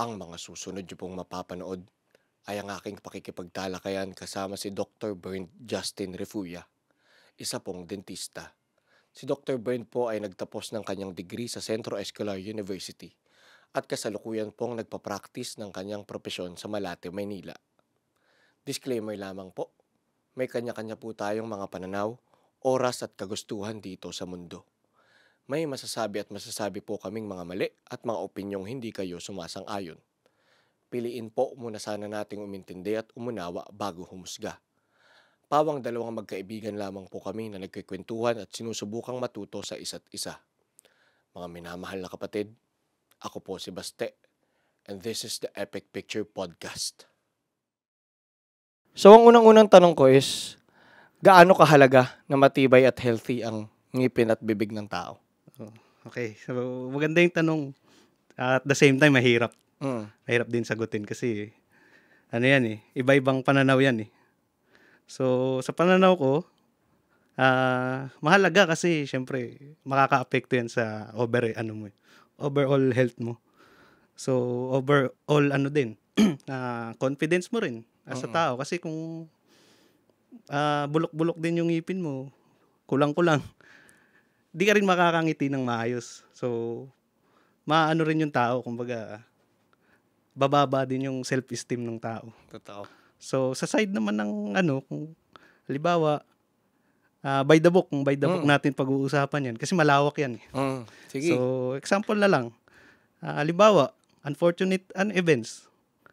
Ang mga susunod niyo pong mapapanood ay ang aking pakikipagtalakayan kasama si Dr. Bernd Justin Refuya, isa pong dentista. Si Dr. Bernd po ay nagtapos ng kanyang degree sa Centro Escolar University at kasalukuyan pong nagpa-practice ng kanyang propesyon sa Malate, Maynila. Disclaimer lamang po, may kanya-kanya po tayong mga pananaw, oras at kagustuhan dito sa mundo. May masasabi at masasabi po kaming mga mali at mga opinyong hindi kayo sumasang-ayon. Piliin po muna sana nating umintindi at umunawa bago humusga. Pawang dalawang magkaibigan lamang po kami na nagkikwentuhan at sinusubukang matuto sa isa't isa. Mga minamahal na kapatid, ako po si Baste, and this is the Epic Picture Podcast. So, ang unang-unang tanong ko is, gaano kahalaga na matibay at healthy ang ngipin at bibig ng tao? Okay, so maganda yung tanong. At the same time, mahirap. Mm. Mahirap din sagutin kasi ano yan eh, iba-ibang pananaw yan eh. So, sa pananaw ko, ah mahalaga kasi syempre makaka-apekto yan sa over ano mo, eh, overall health mo. So, overall ano din, ah confidence mo rin as a Oo. tao kasi kung ah bulok-bulok din yung ngipin mo, kulang-kulang, di ka rin makakangiti ng maayos. So, maano rin yung tao, kumbaga, bababa din yung self-esteem ng tao. Totoo. So, sa side naman ng ano, kung halimbawa, ah, by the book, kung by the book Mm. natin pag-uusapan yan, kasi malawak yan. eh. Mm. Sige. So, example na lang, ah, halimbawa, unfortunate an events,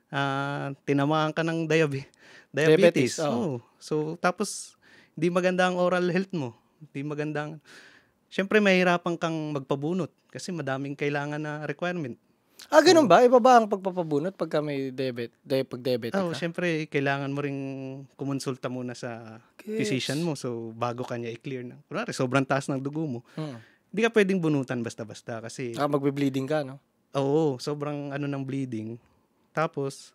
ah, tinamaan ka ng diabe- Diabetes, diabetes. oo. Oo. So, tapos, hindi maganda ang oral health mo. Hindi magandang, syempre mahirapan kang magpabunot kasi madaming kailangan na requirement. ah, ganun ba? Iba ba ang pagpapabunot pagka may debit, de, pag diabetic Oh, ka? syempre kailangan mo ring kumonsulta muna sa physician mo so bago kanya i-clear na. Kunwari, sobrang taas ng dugo mo. Mm. Hindi ka pwedeng bunutan basta-basta kasi Ah, magbe-bleeding ka, no? oo, sobrang ano ng bleeding. Tapos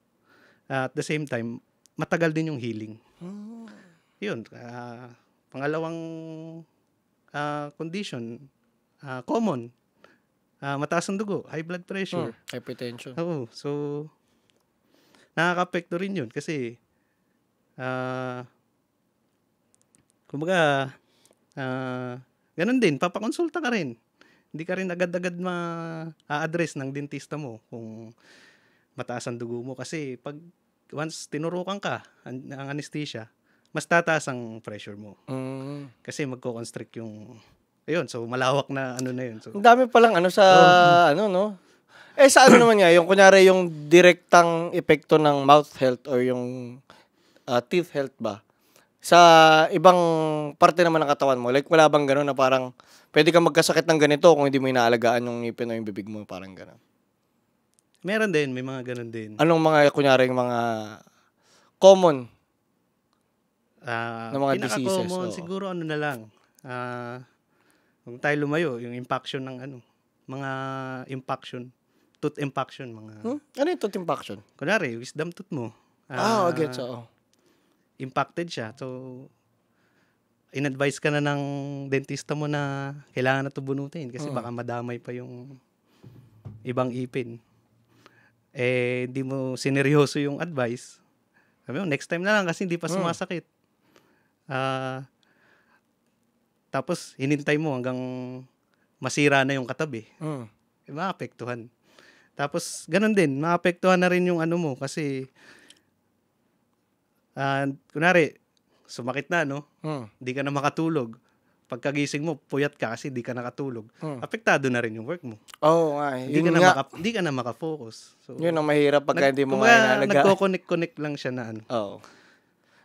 at the same time, matagal din yung healing. Mm. Yun, ah, pangalawang ah, condition, ah, common, ah, mataas ang dugo, high blood pressure. Mm. Hypertension. Oo. So, nakaka-apekto rin yun kasi, ah, kumbaga, ah, ganun din, papakonsulta ka rin. Hindi ka rin agad-agad ma-address ng dentista mo kung mataas ang dugo mo. Kasi pag once tinurukan ka ang, ang anesthesia, mas tataas ang pressure mo. Mm. Kasi magko-constrict yung, ayun, so malawak na ano na yun. So, Ang dami palang ano sa, Oh. ano, no? Eh, sa ano naman nga, yung kunyari yung direktang epekto ng mouth health or yung ah, teeth health ba? Sa ibang parte naman ng katawan mo, like wala bang gano'n na parang pwede kang magkasakit ng ganito kung hindi mo inaalagaan yung ngipin o yung bibig mo, parang gano'n. meron din, may mga ganun din. Anong mga, kunyari, mga common? Ah, ng mga diseases, pinaka-common oo. siguro ano na lang. Ah, kung tayo lumayo, yung impaction ng ano, mga impaction, tooth impaction, mga Hmm? Ano yung tooth impaction? kunwari, wisdom tooth mo. Ah, ah, oh, gets, oo. impacted siya. So in-advise ka na ng dentista mo na kailangan na ito bunutin kasi Mm. baka madamay pa yung ibang ipin. Eh, di mo sineryoso yung advice. Sabi mo, next time na lang kasi hindi pa Mm. sumasakit. Ah, tapos, hinintay mo hanggang masira na yung katabi. Mm. Eh, maapektuhan. Tapos, ganun din, maapektuhan na rin yung ano mo kasi, ah, kunwari, sumakit na, no? Mm. Hindi ka na makatulog. Pagkagising mo, puyat ka kasi di ka nakatulog. Mm. Apektado na rin yung work mo. Oo nga, eh. Hindi yun ka, na nga. maka, hindi ka na makafocus. So, Yun ang mahirap pagka hindi mo nga inalagaan. nagko-connect-connect lang siya na ano. Oo.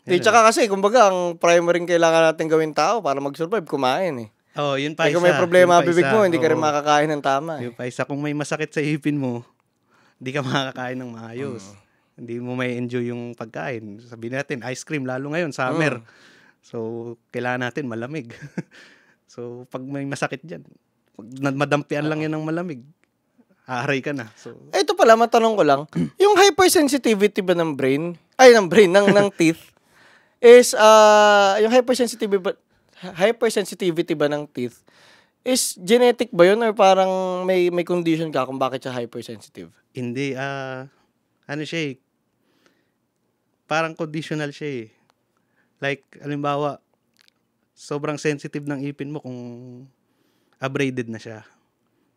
Di, tsaka kasi, kumbaga, ang primary kailangan natin gawin tao para mag-survive, kumain eh. Oh, yun pa Eh, isa. kung may problema bibig mo, hindi ka rin makakain ng tama eh. Yun pa isa. Kung may masakit sa ipin mo, hindi ka makakain ng maayos. Mm. Hindi mo may enjoy yung pagkain. Sabihin natin, ice cream, lalo ngayon, summer. Mm. So, kailangan natin malamig. so, pag may masakit dyan, pag madampian lang yan ng malamig, aaray ka na. So, Ito pala, matanong ko lang, yung hypersensitivity ba ng brain, ay, ng brain, ng, ng teeth, is, ah, yung hypersensitivity ba, hypersensitivity ba ng teeth, is genetic ba yun or parang may may condition ka kung bakit siya hypersensitive? Hindi, ah, ano siya eh, parang conditional siya eh. Like, halimbawa, sobrang sensitive ng ipin mo kung abraded na siya.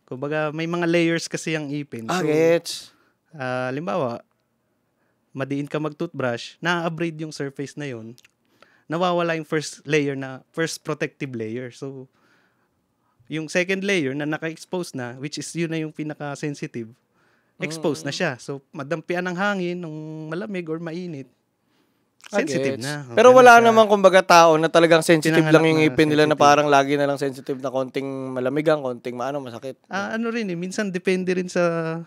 Kumbaga, may mga layers kasi ang ipin. Ah, So, gets. ah, halimbawa, madiin ka mag-toothbrush, na-abrade yung surface na yun, nawawala yung first layer na, first protective layer. So, yung second layer na naka-expose na, which is yun na yung pinaka-sensitive, exposed na siya. So, madampian ng hangin, ng malamig or mainit, sensitive na. O, Pero ganun wala siya. naman kumbaga tao na talagang sensitive Pinanganak lang yung na ipin nila na parang lagi na lang sensitive na konting malamigan, konting maano, masakit. Ah, ano rin eh, minsan depende rin sa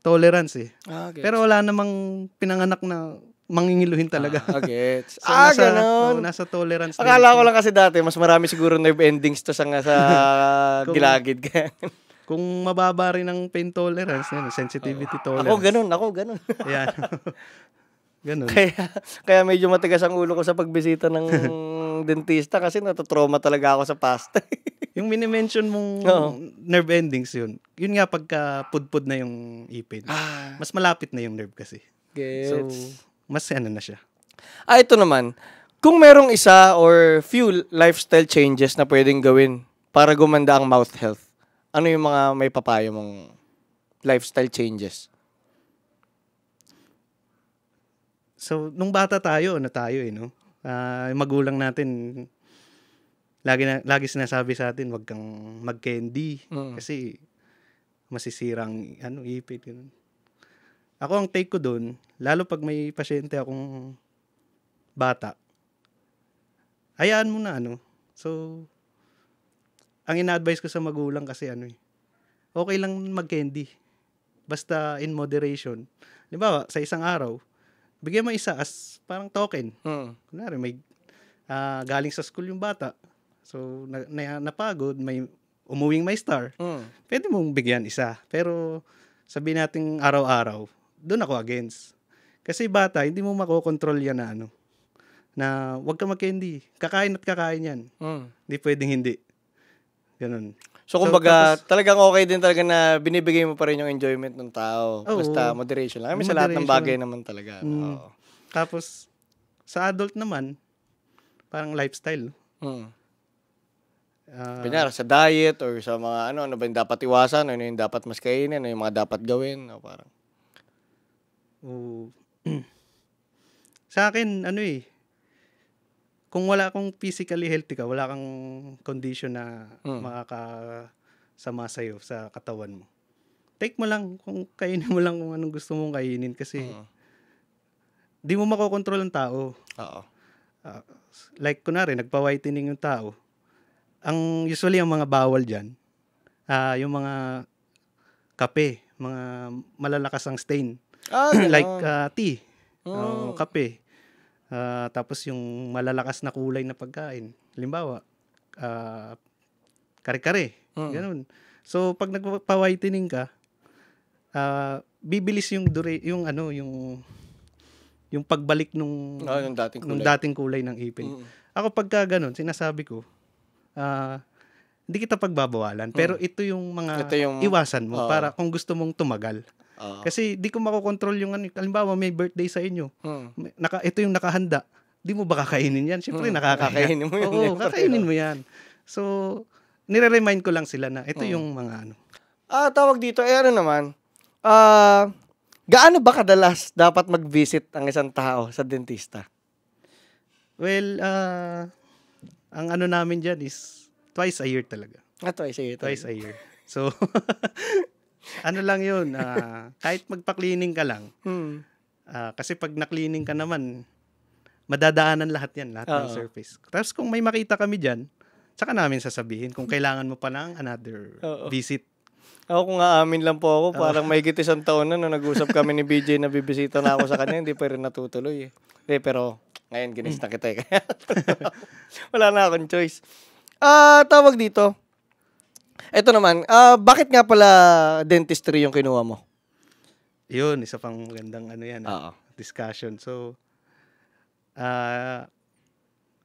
tolerance eh. Ah, gets. Pero wala namang pinanganak na mangingiluhin talaga. Ah, gets. So, ah, nasa, ganun. oh, nasa tolerance din. Akala ko lang kasi dati, mas marami siguro nerve endings to sa, nga sa Kung- gilagid. Kung mababa rin ang pain tolerance, yan, sensitivity tolerance. ako ganun, ako ganun. Yan. ganun. kaya, kaya medyo matigas ang ulo ko sa pagbisita ng dentista kasi natatrauma talaga ako sa pasta. Yung mini-mention mong Oo. nerve endings yun, yun nga pagka pudpud na yung ipin. ah, Mas malapit na yung nerve kasi. gets. So, mas ano na siya. ah, ito naman. Kung merong isa or few lifestyle changes na pwedeng gawin para gumanda ang mouth health, ano yung mga may papayo mong lifestyle changes? So, nung bata tayo, ano tayo eh, no? Ah, yung magulang natin, lagi, na, lagi sinasabi sa atin, wag kang mag-candy. Mm. Kasi, masisirang, ano, ipit. Ganun. Ako ang take ko doon, lalo pag may pasyente akong bata, hayaan mo na, ano. So, ang ina-advise ko sa magulang kasi, ano eh, okay lang mag-candy. Basta in moderation. Halimbawa, sa isang araw, bigyan mo isa as parang token. Mm. Kunwari, may ah, galing sa school yung bata. So, na, na- napagod, may umuwing may star. Mm. Pwede mong bigyan isa. Pero, sabihin natin araw-araw, doon ako against. Kasi bata, hindi mo makokontrol yan na ano. Na wag ka mag-candy. Kakain at kakain yan. Mm. Hindi pwedeng hindi. Ganun. So, So, kumbaga, tapos- talagang okay din talaga na binibigay mo pa rin yung enjoyment ng tao. Oo. Basta moderation lang. I mean, sa lahat ng bagay naman talaga. Mm. Oo. Tapos, sa adult naman, parang lifestyle. Mm. Ah, Kunyari, sa diet or sa mga ano, ano ba yung dapat iwasan, ano yung dapat mas kainin, ano yung mga dapat gawin. O parang, Oo. sa akin, ano eh, kung wala kang physically healthy ka, wala kang condition na Mm. makakasama sa'yo sa katawan mo. Take mo lang, kung kainin mo lang kung anong gusto mong kainin kasi Mm. di mo makokontrol ang tao. oo. Like, kunwari, nagpa-whitening yung tao. Ang usually, ang mga bawal dyan, ah yung mga kape, mga malalakas ang stain. Ah, like ah, tea, Mm. o kape. Ah, tapos yung malalakas na kulay na pagkain. Halimbawa, ah, kare-kare. Mm. Ganun. So, pag nagpa-whitening ka, ah, bibilis yung dure, yung ano, yung yung pagbalik nung Oo, yung dating nung kulay. dating kulay ng ipin. Mm. Ako pagka ganun, sinasabi ko, ah, hindi kita pagbabawalan, pero ito yung mga. Ito yung- iwasan mo Oo. para kung gusto mong tumagal. Oo. Kasi di ko makokontrol yung ano, halimbawa may birthday sa inyo, Mm. may- naka, ito yung nakahanda, di mo ba kakainin yan? Siyempre Mm, nakakain. kakainin mo yun, Oo, kakainin mo yan. So, nire-remind ko lang sila na ito Mm. yung mga ano. Ah, tawag dito, eh ano naman, ah, gaano ba kadalas dapat mag-visit ang isang tao sa dentista? Well, ah, ang ano namin dyan is twice a year talaga. Ah, twice a year. Twice a year. So, ano lang yun, ah, kahit magpa-cleaning ka lang, Hmm. ah, kasi pag na-cleaning ka naman, madadaanan lahat yan, lahat ng Oo. surface. Tapos kung may makita kami dyan, tsaka namin sasabihin kung kailangan mo pa ng another Oo. visit. Ako kung aamin lang po ako, parang may isang taon na nung nag-usap kami ni BJ na bibisita na ako sa kanya, hindi pa rin natutuloy eh. Eh, pero ngayon ginis na kita eh. Wala na akong choice. Ah, tawag dito. Ito naman, ah, bakit nga pala dentistry yung kinuha mo? Yun, isa pang magandang ano yan, Oo. discussion. So, ah,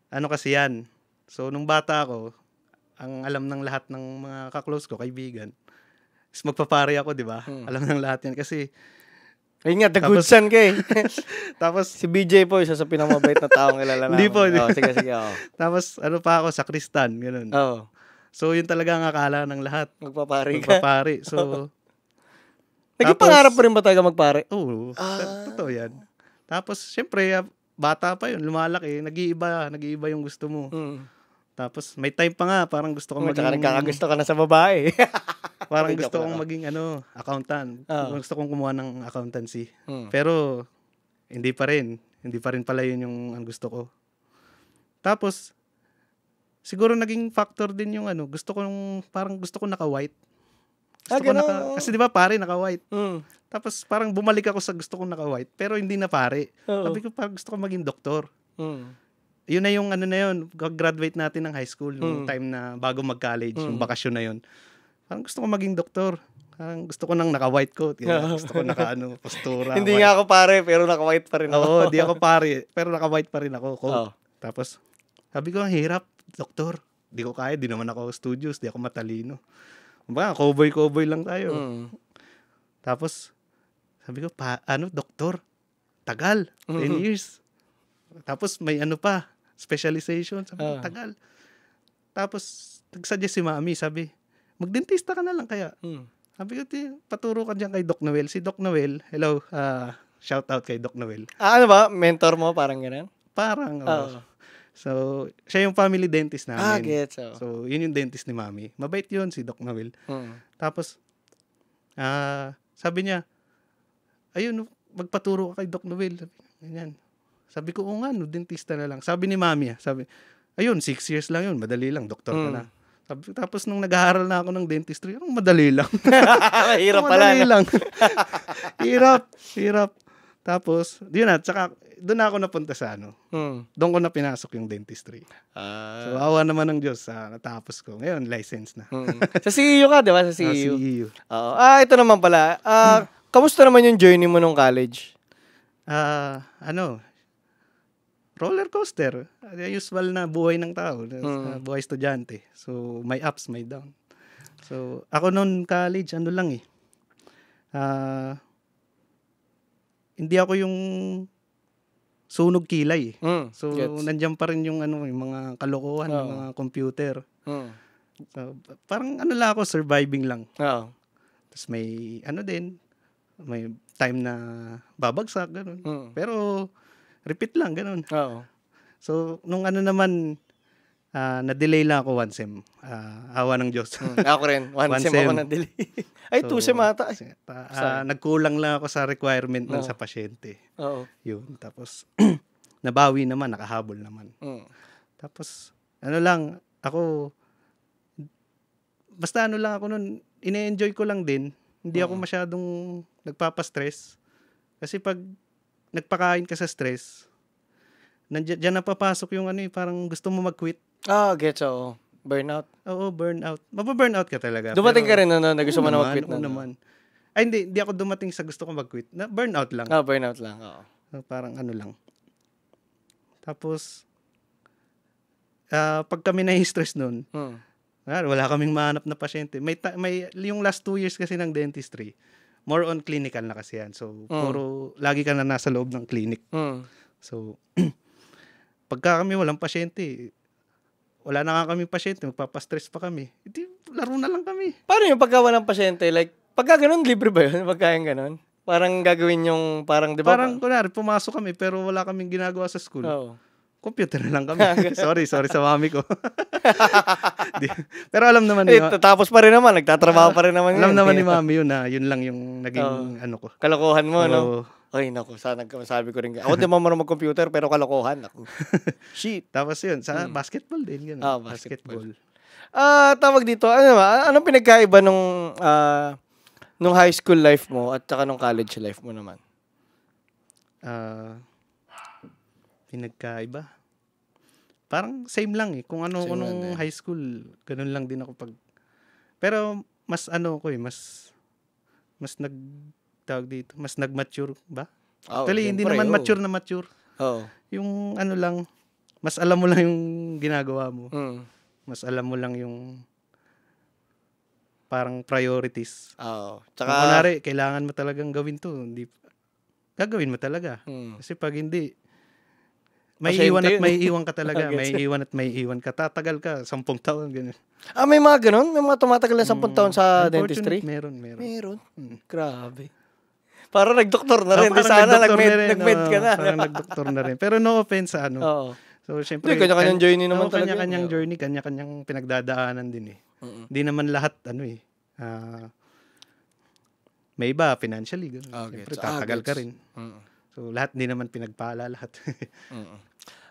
ano kasi yan? So, nung bata ako, ang alam ng lahat ng mga kaklose ko, kaibigan, Tapos magpapare ako, di ba? Hmm. Alam ng lahat yan. Kasi, Ayun nga, the Tapos- good son ka eh. tapos, si BJ po, isa sa pinamabait na taong kilala namin. Hindi po. Oh, sige, sige. Oo. tapos, ano pa ako, sa Kristan, ganun. Oh. So, yun talaga ang akala ng lahat. Magpapari ka. Magpapare. So, Naging pangarap mo rin ba talaga magpare? oo, Ah. totoo yan. Tapos, syempre, ah, bata pa yun, lumalaki, nag-iiba, nag-iiba yung gusto mo. Hmm. Tapos, may time pa nga, parang gusto ko Oh, tsaka maging, nagkakagusto ka na sa babae. Parang gusto kong maging, ano, accountant. Oo. Gusto kong kumuha ng accountancy. Hmm. Pero, hindi pa rin. Hindi pa rin pala yun yung ang gusto ko. Tapos, siguro naging factor din yung ano, gusto ko yung, parang gusto ko naka-white. Gusto Ah, ko naka, kasi di ba pare, naka-white. Hmm. Tapos parang bumalik ako sa gusto kong naka-white, pero hindi na pare. Oo. Sabi ko parang gusto ko maging doktor. Hmm. Yun na yung ano na yun, graduate natin ng high school, yung Mm. time na bago mag-college, yung Mm. bakasyon na yun. Parang gusto ko maging doktor. Parang gusto ko nang naka-white coat. ganyan. Gusto ko naka ano, postura. Hindi white. nga ako pare, pero naka-white pa rin ako. Oo, di ako pare. Pero naka-white pa rin ako. Coat. Oo. Tapos, sabi ko, ang hirap, doktor. Di ko kaya, di naman ako studios, di ako matalino. Kumbaga, cowboy-cowboy lang tayo. Hmm. Tapos, sabi ko, pa, ano, doktor? Tagal. 10 Mhm. years. Tapos, may ano pa, specialization. Sabi ko, Ah. tagal. Tapos, nagsuggest si mami, sabi, magdentista ka na lang kaya. Hmm. Sabi ko, "Ti, paturo ka dyan kay Doc Noel. Si Doc Noel, hello, ah, shout out kay Doc Noel. Ah, ano ba? Mentor mo? Parang ganun? Parang, oo. Oo. So, siya yung family dentist Ah, namin. gets. oo. So, yun yung dentist ni mami. Mabait yun, si Doc Noel. Hmm. Tapos, ah, sabi niya, ayun, magpaturo ka kay Doc Noel. Sabi, ganyan. Sabi ko, oo nga, no, dentista na lang. Sabi ni mami, ah, sabi, ayun, six years lang yun, madali lang, doktor ka Mm. na. Tapos nung nag-aaral na ako ng dentistry, ang madali lang. Mahirap Ang pala. Madali lang. hirap, hirap. Tapos, yun na, tsaka, doon na ako napunta sa ano. Hmm. Doon ko na pinasok yung dentistry. Ah. So, awa naman ng Diyos, ah, natapos ko. Ngayon, license na. Hmm. sa CEU ka, di ba? Sa Ah, CEU. CEU. Oo. Ah, ito naman pala. Ah, kamusta naman yung journey mo nung college? Ah, ano, roller coaster. Usual na buhay ng tao, Mm. buhay estudyante. So, may ups, may down. So, ako noon college, ano lang eh. Ah, hindi ako yung sunog kilay eh. Hmm. So, Gets. nandiyan pa rin yung ano, yung mga kalokohan, Oo. mga computer. Hmm. So, parang ano lang ako, surviving lang. Oo. Tapos may ano din, may time na babagsak, ganun. Hmm. Pero, repeat lang, ganun. Oo. So, nung ano naman, ah, na-delay lang ako one sem. Ah, awa ng Diyos. Hmm. Ako rin. One, One sem, ako sem. na delay. Ay, two So, sem ata. ah, nagkulang lang ako sa requirement Oo. sa pasyente. Oo. Yun. Tapos, nabawi naman, nakahabol naman. Hmm. Tapos, ano lang, ako, basta ano lang ako nun, ine-enjoy ko lang din. Hindi ako Oo. masyadong nagpapastress. Kasi pag nagpakain ka sa stress, nandiyan dyan napapasok yung ano eh, parang gusto mo mag-quit. Ah, gets. Oo. Burnout. Oo, burnout. Mapaburnout ka talaga. Dumating ka pero- rin na, na gusto mo na mag-quit na. naman. Ay, hindi. Hindi ako dumating sa gusto ko mag-quit. Na, burnout lang. Ah, burnout lang. Oo. So, parang ano lang. Tapos, ah pag kami na-stress nun, Hmm. ah, wala kaming mahanap na pasyente. May, ta- may, yung last two years kasi ng dentistry, more on clinical na kasi yan. So, puro, lagi ka na nasa loob ng clinic. Hmm. So, pagka kami walang pasyente, wala na nga kami pasyente, magpapastress pa kami. Hindi, laro na lang kami. Paano yung pagka walang pasyente? Like, pagka ganun, libre ba yun? Pagka yung ganun? Parang gagawin yung, parang, di ba? Parang, kunwari, pumasok kami, pero wala kaming ginagawa sa school. Oo. Computer na lang kami. sorry, sorry sa mami ko. Pero alam naman Eh, ni, tapos pa rin naman, nagtatrabaho pa rin naman alam yun. naman Eh, ni mami yun na yun lang yung naging ano ko. Kalokohan mo, no? Oo. Ay, naku, sana sabi ko rin. Ako di mo marunong mag-computer, pero kalokohan. Ako. Shit. Tapos yun, sa basketball din. Hmm. Ah, basketball. Ah, tawag dito, ano ba? Anong pinagkaiba nung, ah, nung high school life mo at saka nung college life mo naman? Ah, pinagkaiba. Parang same lang eh. Kung ano Same ko nung din. high school, ganun lang din ako pag... Pero mas ano ko eh, mas mas nag tawag dito, mas nag-mature ba? Oh, Actually, hindi naman oo. mature na mature. Oo. Yung ano lang, mas alam mo lang yung ginagawa mo. Mm. Mas alam mo lang yung parang priorities. Oo. Kung Tsaka, kunwari, kailangan mo talagang gawin to, hindi, gagawin mo talaga. hmm. Kasi pag hindi, may Pasyente iwan at yun. may iwan ka talaga. May iwan at may iwan ka. Tatagal ka, sampung taon, ganun. Ah, may mga ganun? May mga tumatagal na 10 taon sa dentistry? Meron, meron. Meron. Hmm. Grabe. Parang nagdoktor na rin. Oh, sana nag-med, na rin, nag-med ka na. Parang nag-doktor na rin. Pero no offense sa ano. Oo. So, syempre. Hindi, kanya-kanyang kan- journey naman oo, talaga Kanya-kanyang eh. journey, kanya-kanyang pinagdadaanan din eh. Hindi naman lahat, ano eh. ah, may iba, financially. Ganun. Ah, Syempre, gets. Ah, tatagal ka rin. Mm. So, lahat, hindi naman pinagpala lahat. Mm.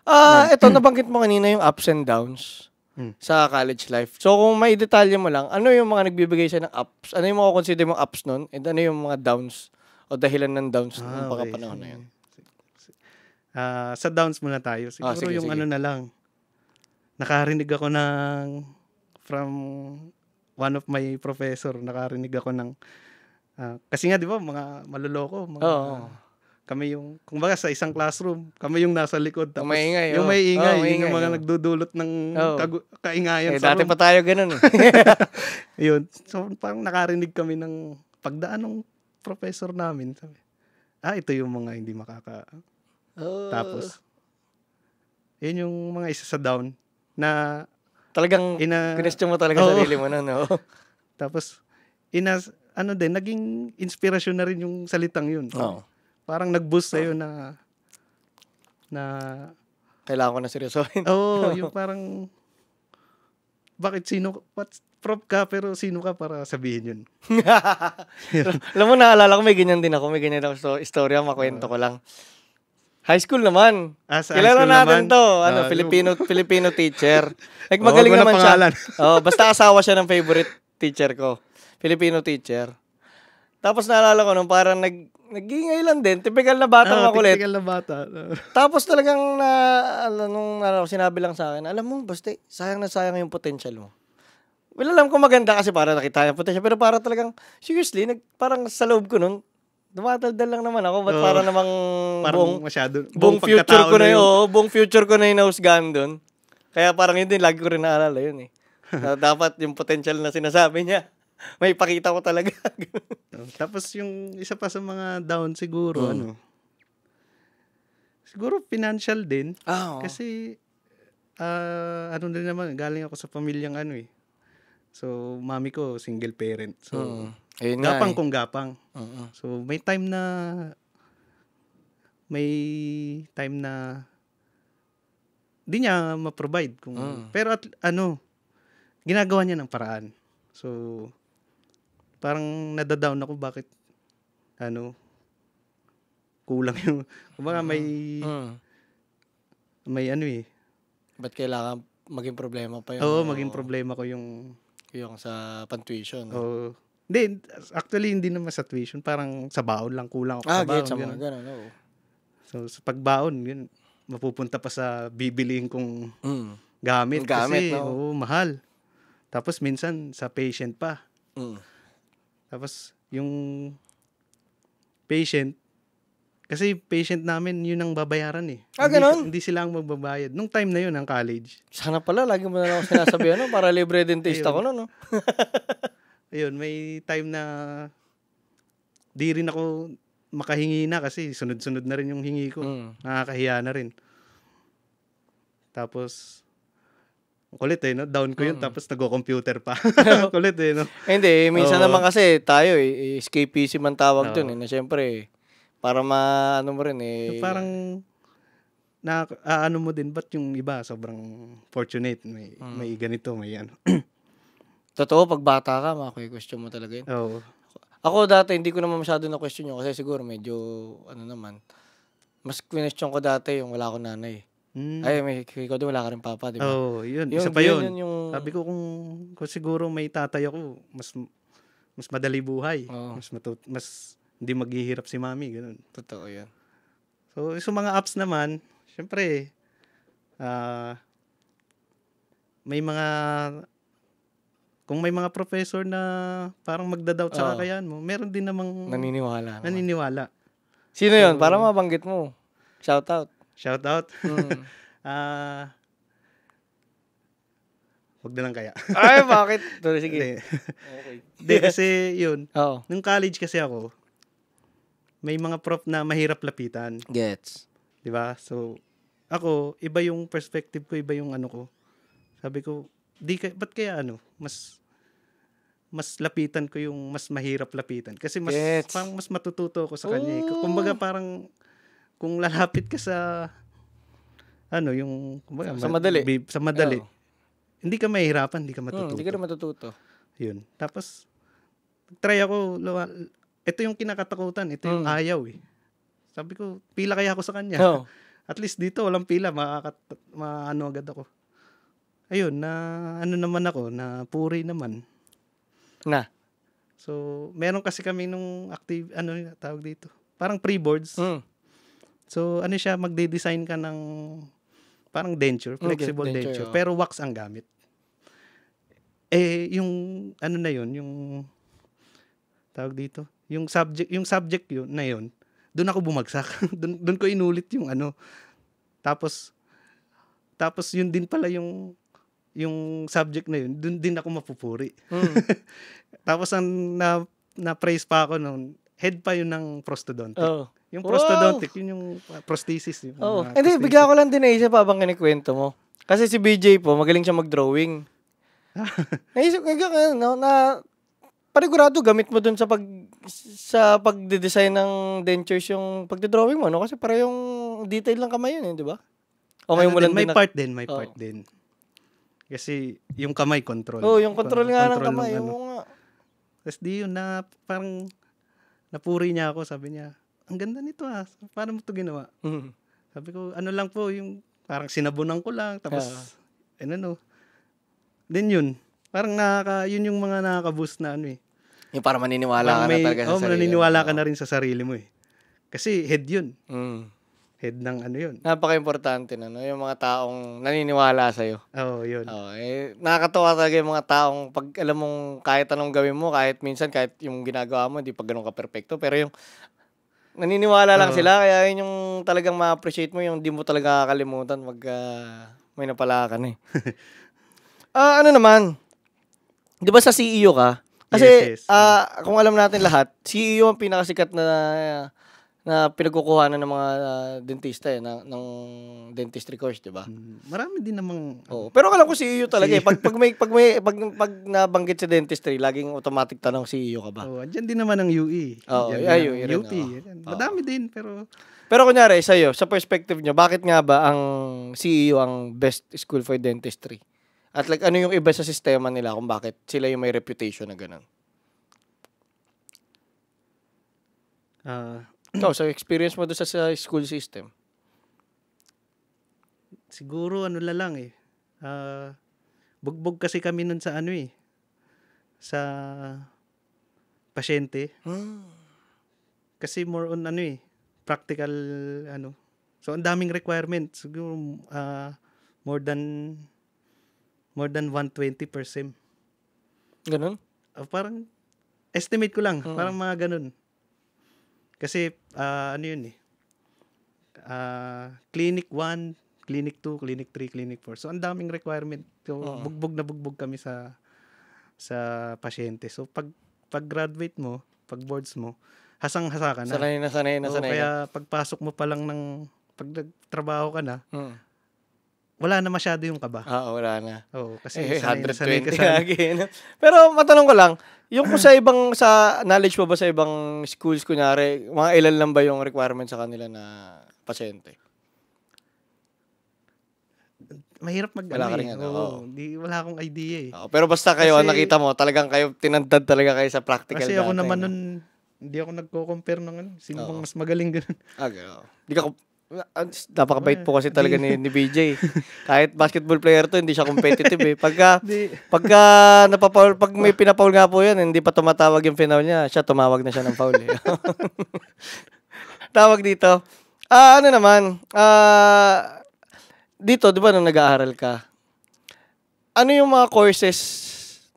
Ah, ito nabanggit mo kanina yung ups and downs Hmm. sa college life. So kung may detalye mo lang, ano yung mga nagbibigay sa ng ups? Ano yung mga consider mong ups nun? And ano yung mga downs o dahilan ng downs Ah, ng mga okay. panahon na yun? Ah, sa downs muna tayo. Siguro Ah, sige, yung sige. ano na lang. Nakarinig ako ng from one of my professor, nakarinig ako ng ah, kasi nga 'di ba mga maloloko, mga Oo. Kami yung kumbaga sa isang classroom, kami yung nasa likod Yung maingay, yung oo. may ingay, Oo, yun yung maingay, mga oo. nagdudulot ng Oo. kagu- kaingayan Eh, sa dati room. pa tayo ganun eh. Yun. So, parang nakarinig kami ng pagdaan ng professor namin. Sabi, ah, ito yung mga hindi makaka... Oh. Tapos, yun yung mga isa sa down na talagang ina... kinestyon mo talaga Oo. sarili mo nun, no? Tapos, ina... Ano din, naging inspirasyon na rin yung salitang yun. Oo. Parang nag-boost sa'yo na... Na... Kailangan ko na seryosohin. Oo, yung parang... Bakit sino... What, prop ka, pero sino ka para sabihin yun? Alam mo, naalala ko, may ganyan din ako. May ganyan ako sto- istorya, makwento ko lang. High school naman. Ah, Kilala school natin naman, to. Ano, ah, Filipino Filipino teacher. Like magaling wag mo na naman siya. Oh, basta asawa siya ng favorite teacher ko. Filipino teacher. Tapos naalala ko nung parang nag nagingay lang din. Typical na batang Ah, makulit. typical na bata. Tapos talagang na alam nung ano, sinabi lang sa akin, alam mo, basta sayang na sayang yung potential mo. Well, alam ko maganda kasi para nakita yung potential. Pero para talagang, seriously, nag, parang sa loob ko nun, dumataldal lang naman ako. Ba't Oo. para namang Parang buong, masyado. buong future pagkatao ko na yun. yun. buong future ko na yung nahusgahan doon. Kaya parang yun din, lagi ko rin naalala yun eh. Na dapat yung potential na sinasabi niya, may pakita ko talaga. Oh, Tapos yung isa pa sa mga down siguro, Mm. ano, siguro financial din. ah, Kasi, ah, ano din naman, galing ako sa pamilyang ano eh. So, mami ko, single parent. So, Mm. Ayun nga gapang eh. kung gapang. Mm-mm. So, may time na, may time na, di niya ma-provide. Kung, Mm. Pero at, ano, ginagawa niya ng paraan. So, parang nadadown ako bakit, ano, kulang yung, kumbaga may, Mm. may ano eh. Ba't kailangan maging problema pa yun? Oo, maging problema ko yung, Yung sa pantuition. oh, hindi, actually hindi naman sa tuition, parang sa baon lang, kulang ako ah, sa baon. get sa mga ganun. oo. So, sa pagbaon, yun, mapupunta pa sa bibiliin kong Mm. gamit. Gamit, kasi, no? oo, mahal. Tapos minsan sa patient pa. Mm. Tapos yung patient, kasi patient namin yun ang babayaran eh. Ah, hindi, ganun? Hindi sila ang magbabayad. Nung time na yun, ang college. Sana pala, lagi mo na lang ako sinasabi, ano, para libre dentista ko, no, no? Ayun, may time na di rin ako makahingi na kasi sunod-sunod na rin yung hingi ko. Mm. Nakakahiya na rin. Tapos, kulit eh, no? Down ko yun, Mm. tapos nag-computer pa. kulit eh, no? Eh, Hindi, minsan Oo. naman kasi tayo eh, escapism man tawag Oo. dun eh, na syempre, para ma, ano mo rin eh. Parang, na, ano mo din, ba't yung iba sobrang fortunate, may, Mm. may ganito, may ano. Totoo, pag bata ka, maki-question mo talaga yun. Oo. Ako dati, hindi ko naman masyado na question yun kasi siguro medyo, ano naman, mas question ko dati yung wala akong nanay. Mm. Ay, may ikaw din, wala ka rin papa, di ba? Oo, yun, isa pa yun, yun. yun yung, Sabi ko kung, kung siguro may tatay ako, mas mas madali buhay. Oo. Mas matut mas hindi maghihirap si mami, ganun. totoo yan. So, sa mga apps naman, syempre, ah may mga, kung may mga professor na parang magda-doubt sa Oo. kakayahan mo, meron din namang Naniniwala. naman. naniniwala. Sino yun? So- Para mabanggit mo. Shout out. Shout out. Mm. Ah Wag na lang kaya. Ay, bakit? Tuloy, sige. Hindi. Okay. Hindi, kasi yun. Oo. Nung college kasi ako, may mga prof na mahirap lapitan. Gets. Di ba? So, ako, iba yung perspective ko, iba yung ano ko. Sabi ko, di ka, ba't kaya ano, mas, mas lapitan ko yung mas mahirap lapitan. Kasi mas, Gets. parang mas matututo ako sa kanya. eh. Oh. Kumbaga parang, kung lalapit ka sa, ano, yung, kumbaga, Sa ma- madali. bi- sa madali. Oo. Hindi ka mahihirapan, hindi ka Hmm, matututo. hindi ka na matututo. Yun. Tapos, try ako, lawa- ito yung kinakatakutan, ito yung Mm. ayaw eh. Sabi ko, pila kaya ako sa kanya. Oo. At least dito, walang pila, makakat, maano agad ako. Ayun, na ano naman ako, na puri naman. Na. So, meron kasi kami nung active, ano tawag dito? Parang pre-boards. Mm. So, ano siya, magde-design ka ng parang denture, Okay, flexible denture, denture, oh. pero wax ang gamit. Eh, yung ano na yun, yung tawag dito, yung subject, yung subject yun na yun, doon ako bumagsak. doon, doon ko inulit yung ano. Tapos, tapos yun din pala yung yung subject na yun, doon din ako mapupuri. Mm. Tapos ang na, na-praise pa ako noon, head pa yun ng prostodontic. Oo. Yung prostodontic, yun yung uh, prosthesis. Yung mga Hindi, bigla ko lang din naisip habang kinikwento mo. Kasi si BJ po, magaling siya mag-drawing. naisip ko, ano, no, na panigurado gamit mo dun sa pag sa pagde-design ng dentures yung pagde-drawing mo, no? Kasi para yung detail lang kamay yun, eh, di ba? O ngayon Ano mo din, may din na- part din, may Oo. part din. Kasi yung kamay control. Oo, yung control nga ng Control kamay. ano. Oo nga. Tapos di yun na parang napuri niya ako, sabi niya, ang ganda nito ah, paano mo to ginawa? Mm. Sabi ko, ano lang po, yung parang sinabunan ko lang, tapos, Ah. ano no. Then yun, parang nakaka, yun yung mga nakaka-boost na ano eh. Yung para maniniwala Parang ka na talaga sa oh, sarili. naniniwala ka Oo. na rin sa sarili mo eh. Kasi head yun. Mm. Head ng ano yun. Napaka-importante na, no? Yung mga taong naniniwala sa'yo. Oo, oh, yun. Oo, eh, nakakatawa talaga yung mga taong pag alam mong kahit anong gawin mo, kahit minsan, kahit yung ginagawa mo, hindi pa ganun ka-perfecto, pero yung naniniwala lang Oo. sila, kaya yun yung talagang ma-appreciate mo, yung di mo talaga kakalimutan pag ah, may napala ka na eh. Ah, ano naman, di ba sa CEO ka? Kasi, Yes, yes. ah, kung alam natin lahat, CEO ang pinakasikat na na pinagkukuhanan ng mga ah, dentista eh, na, ng dentistry course, di ba? Mm, Marami din namang, Oo. Pero alam ko CEO talaga eh. Pag, pag may pag may pag, pag nabanggit sa dentistry, laging automatic tanong CEO ka ba? oh, andyan din naman ang UE. Oo, Andyan ay, UE rin, UP. oo. yan. Madami din, pero Pero kunyari sa iyo, sa perspective nyo, bakit nga ba ang CEO ang best school for dentistry? At like ano yung iba sa sistema nila kung bakit sila yung may reputation na ganun? ah, Ikaw, sa experience mo doon sa, sa school system. siguro ano la lang eh. Ah, bugbog kasi kami nun sa ano eh. Sa pasyente. Hmm. Kasi more on ano eh. Practical ano. So ang daming requirement. Siguro ah, more than more than 120 per sem. Ganun? Ah, parang estimate ko lang, Mm. parang mga ganun. Kasi ah, ano yun eh. Ah, clinic 1, clinic 2, clinic 3, clinic 4. So ang daming requirement. So Oo. bugbog na bugbog kami sa sa pasyente. So pag pag graduate mo, pag boards mo, hasang-hasa ka na. Sanay na sanay na sanay kaya pagpasok mo pa lang ng pag nagtrabaho ka na, na. Hmm. Wala na masyado yung kaba. Ah, wala na. Oo, kasi Eh, sanay na sanay 120 ka sa lagi. no? Pero matanong ko lang, yung kung sa ibang, sa knowledge mo ba sa ibang schools, kunyari, mga ilan lang ba yung requirement sa kanila na pasyente? mahirap mag Wala ano ka eh. rin ano, Oo, oo. di, wala akong idea eh. Oo, pero basta kayo, Kasi- nakita mo, talagang kayo, tinandad talaga kayo sa practical Kasi ako naman nun, hindi ako nagko-compare ng ano, sino Oo. bang mas magaling ganun. Ah, gano'n. Di ka, napakabait po kasi talaga ni, ni BJ. Kahit basketball player to, hindi siya competitive eh. Pagka, pagka napapaul, pag may pinapaul nga po yan, hindi pa tumatawag yung final niya, siya tumawag na siya ng foul eh. Tawag dito. Ah, ano naman, ah, dito, di ba, nung nag-aaral ka, ano yung mga courses,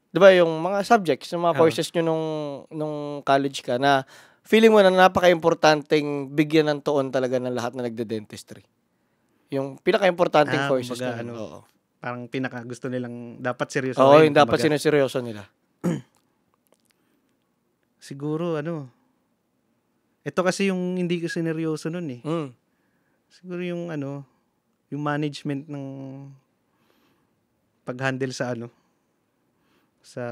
di ba, yung mga subjects, yung mga Oo. courses nyo nung, nung college ka na feeling mo na napaka-importanting bigyan ng tuon talaga ng lahat na nagde-dentistry? Yung pinaka-importanting Ah, courses na ano, Oo. parang pinaka gusto nilang dapat seryoso. Oo, yung dapat sineseryoso nila. Siguro, ano, ito kasi yung hindi ko sineryoso nun eh. Mm. Siguro yung ano, yung management ng pag-handle sa ano, sa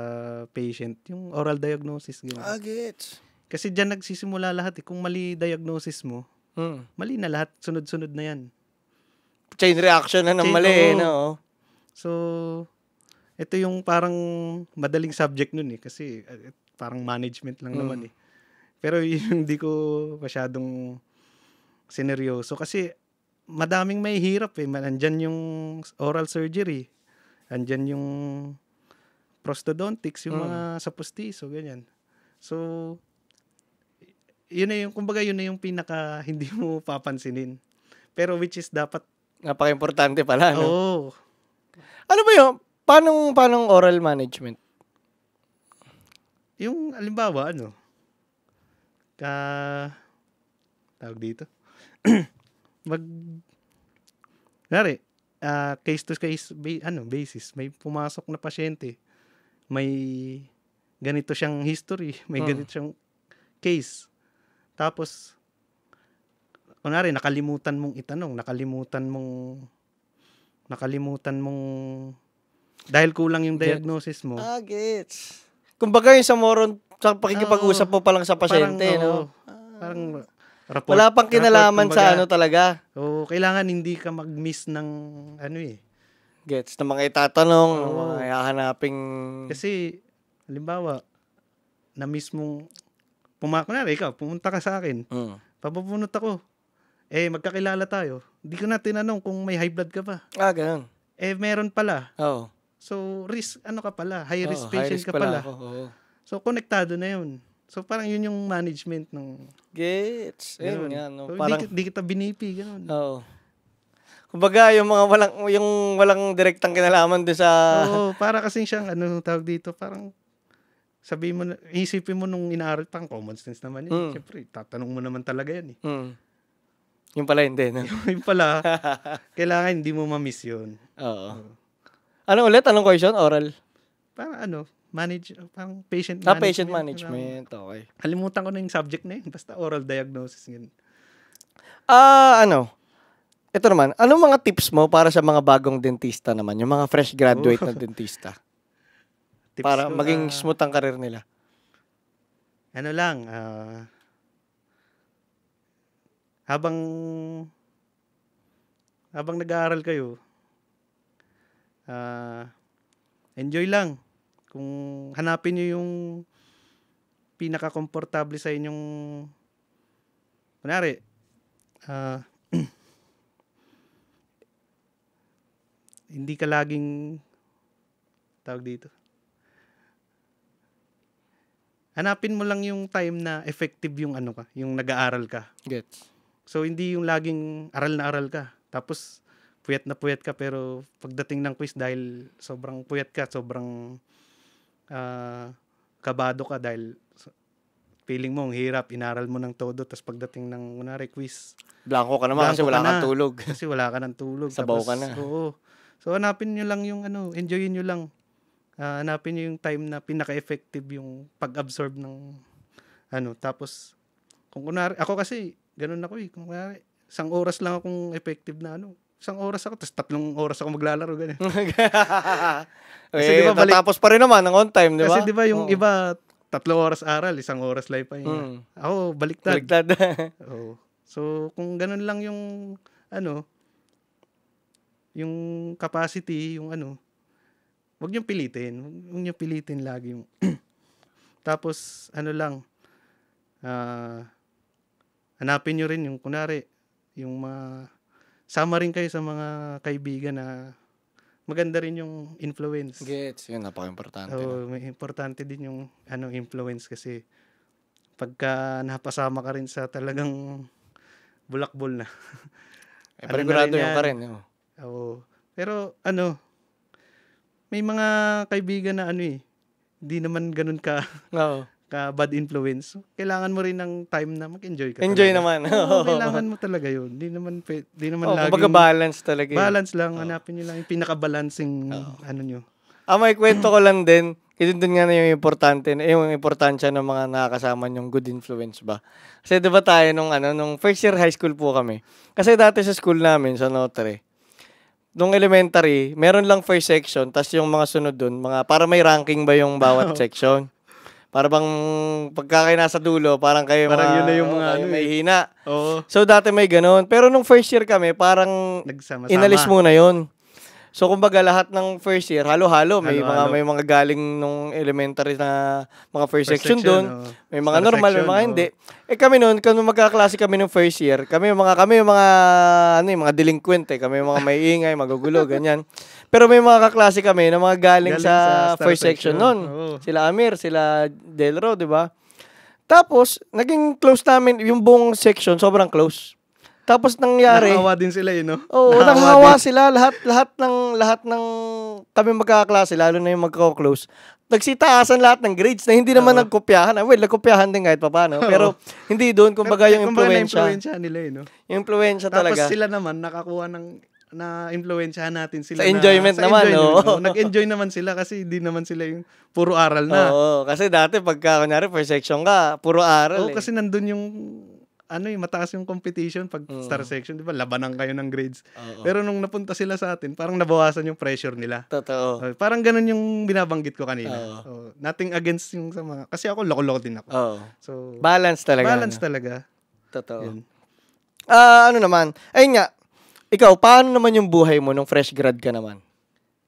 patient, yung oral diagnosis. Ganun. Ah, gets. Kasi dyan nagsisimula lahat eh. Kung mali diagnosis mo, Mm. mali na lahat. Sunod-sunod na yan. Chain reaction na ng Chain- mali, eh, oo. no? So, ito yung parang madaling subject nun eh. Kasi uh, parang management lang Mm. naman eh. Pero yun hindi ko masyadong sineryoso. Kasi madaming may hirap eh. Andyan yung oral surgery. Andyan yung prosthodontics, yung Mm. mga sa pustiso, ganyan. So, yun na yung, kumbaga yun na yung pinaka hindi mo papansinin. Pero which is dapat, Napaka-importante pala, no? oh, Ano ba yun? Paano, paano oral management? Yung, alimbawa, ano, ka, tawag dito, mag, nari, ah, case to case, ba- ano, basis, may pumasok na pasyente, may ganito siyang history, may Hmm. ganito siyang case. Tapos, kunwari, nakalimutan mong itanong, nakalimutan mong, nakalimutan mong, dahil kulang yung diagnosis mo, Ah, gets. Kumbaga yung sa moron, sa pakikipag-usap mo pa lang sa pasyente, Parang, no? oo, parang report, Wala pang kinalaman report, sa kumbaga. ano talaga. So, kailangan hindi ka mag-miss ng ano eh. Gets. Na mga itatanong, ng Oo. mga hahanaping... Kasi, halimbawa, na mismong, pumako na ikaw, pumunta ka sa akin, Mm. papupunot ako. Eh, magkakilala tayo. Hindi ko na tinanong kung may high blood ka ba. Ah, ganun. Eh, meron pala. Oo. So, risk, ano ka pala? High risk Oo, patient high risk ka pala. ako, oo. So, konektado na yun. So, parang yun yung management ng... Gets. Ayun Ganun. nga, no? So, Parang, di, di kita binipi, ganun. oo. Kumbaga, yung mga walang, yung walang direktang kinalaman doon sa... Oo, para kasi siyang ano tawag dito, parang sabi mo, isipin mo nung inaaral, pang common sense naman yun. Mm. Siyempre, tatanong mo naman talaga yan eh. Mm. Yung pala hindi, no? Yung pala, kailangan hindi mo ma-miss yun. Oo. Ano ulit? Anong question? Oral? Parang ano, manage, parang patient Ah, management. patient Parang- management. Okay. Kalimutan ko na yung subject na yun. Basta oral diagnosis. Yun. Ah, ano? Ito naman, anong mga tips mo para sa mga bagong dentista naman? Yung mga fresh graduate na dentista? Tips para ko, maging ah, smooth ang karir nila. ano lang, ah, habang habang nag-aaral kayo, ah, enjoy lang. Kung hanapin nyo yung pinaka-komportable sa inyong kunwari, ah, hindi ka laging tawag dito. Hanapin mo lang yung time na effective yung ano ka, yung nag-aaral ka. Gets. So hindi yung laging aral na aral ka. Tapos puyat na puyat ka pero pagdating ng quiz dahil sobrang puyat ka, sobrang ah, kabado ka dahil feeling mo ang hirap, inaral mo ng todo tapos pagdating ng kunwari quiz, Blanco ka naman kasi Blanco wala ka na. tulog. kasi wala ka ng tulog. Sabaw Tapos, ka na. Oo. So hanapin nyo lang yung ano, enjoyin nyo lang. Ah, hanapin nyo yung time na pinaka-effective yung pag-absorb ng ano. Tapos, kung kunwari, ako kasi, ganun ako eh. Kung kunwari, isang oras lang akong effective na ano. Isang oras ako, tapos tatlong oras ako maglalaro, ganun. Kasi eh, di ba balik- tatapos pa rin naman ng on time, di ba? Kasi di ba yung Oo. iba, tatlong oras aral, isang oras live pa Mm. Ako, baliktad. Baliktad. Oo. So, kung ganun lang yung, ano, yung capacity, yung ano, wag niyong pilitin. Wag niyong pilitin lagi tapos, ano lang, ah, hanapin niyo rin yung, kunari, yung mga, sama rin kayo sa mga kaibigan na maganda rin yung influence. Gets. Yun, napaka-importante. no? Oo, may importante din yung ano influence kasi pagka napasama ka rin sa talagang bulakbol na. Eh, ano na panigurado yung ka rin. no? Oo. Pero ano, may mga kaibigan na ano eh, hindi naman ganun ka Oo. ka bad influence. So, kailangan mo rin ng time na mag-enjoy ka. Enjoy talaga. naman. Oo, kailangan mo talaga yun. Di naman, pe- di naman Oh, laging kumbaga balance talaga. yun. balance lang. Hanapin nyo lang yung pinaka-balancing ano nyo. Ah, may kwento ko lang din. Kasi doon nga na yung importante, yung importansya ng mga nakakasama yung good influence ba. Kasi 'di ba tayo nung ano, nung first year high school po kami. Kasi dati sa school namin sa Notre, nung elementary, meron lang first section, tas yung mga sunod doon, mga para may ranking ba yung bawat section. Para bang pagka kayo nasa dulo, parang kayo Parang mga, yun na yung oo, mga ano may eh. hina. Oo. So dati may ganun. Pero nung first year kami, parang Nagsama-sama. inalis muna yon. So kumbaga lahat ng first year, halo-halo, may mga Halo-halo. may mga galing nung elementary na mga first, First section, doon. oo. May mga Star normal, may section, mga oo. hindi. Eh kami noon, kung magkaklase kami nung first year, kami yung mga kami yung mga ano, yung mga delinquent eh, kami yung mga may ingay, magugulo, ganyan. Pero may mga kaklase kami na mga galing, Galing sa, sa Star first section, section, noon. oo. Sila Amir, sila Delro, 'di ba? Tapos, naging close namin, yung buong section, sobrang close. Tapos nangyari, Nakawa din sila eh, no? Oo, Nakawa sila lahat lahat ng lahat ng kami magkakaklase lalo na yung magko-close. Nagsitaasan lahat ng grades na hindi naman Oo. nagkopyahan. Ah, Well, nagkopyahan din kahit papaano. Pero hindi doon kumbaga yung Kumbaga impluwensya. na-impluwensya nila eh, no? Yung impluwensya Tapos talaga. sila naman nakakuha ng na influensyahan natin sila Sa enjoyment na, naman, enjoyment, oo. no? Nag-enjoy naman sila kasi hindi naman sila yung puro aral na. Oo, kasi dati pagka kunyari first section ka, puro aral Oo, eh. kasi nandun yung ano yung mataas yung competition pag Mm. star section, 'di ba? Labanan kayo ng grades. Oo. Pero nung napunta sila sa atin, parang nabawasan yung pressure nila. Totoo. Uh, parang ganun yung binabanggit ko kanina. Oo. So, nothing against yung sa mga kasi ako loko-loko din ako. Oo. So, Balance talaga. balance ano? talaga. Totoo. Ah, ano naman? Ayun nga. Ikaw, paano naman yung buhay mo nung fresh grad ka naman?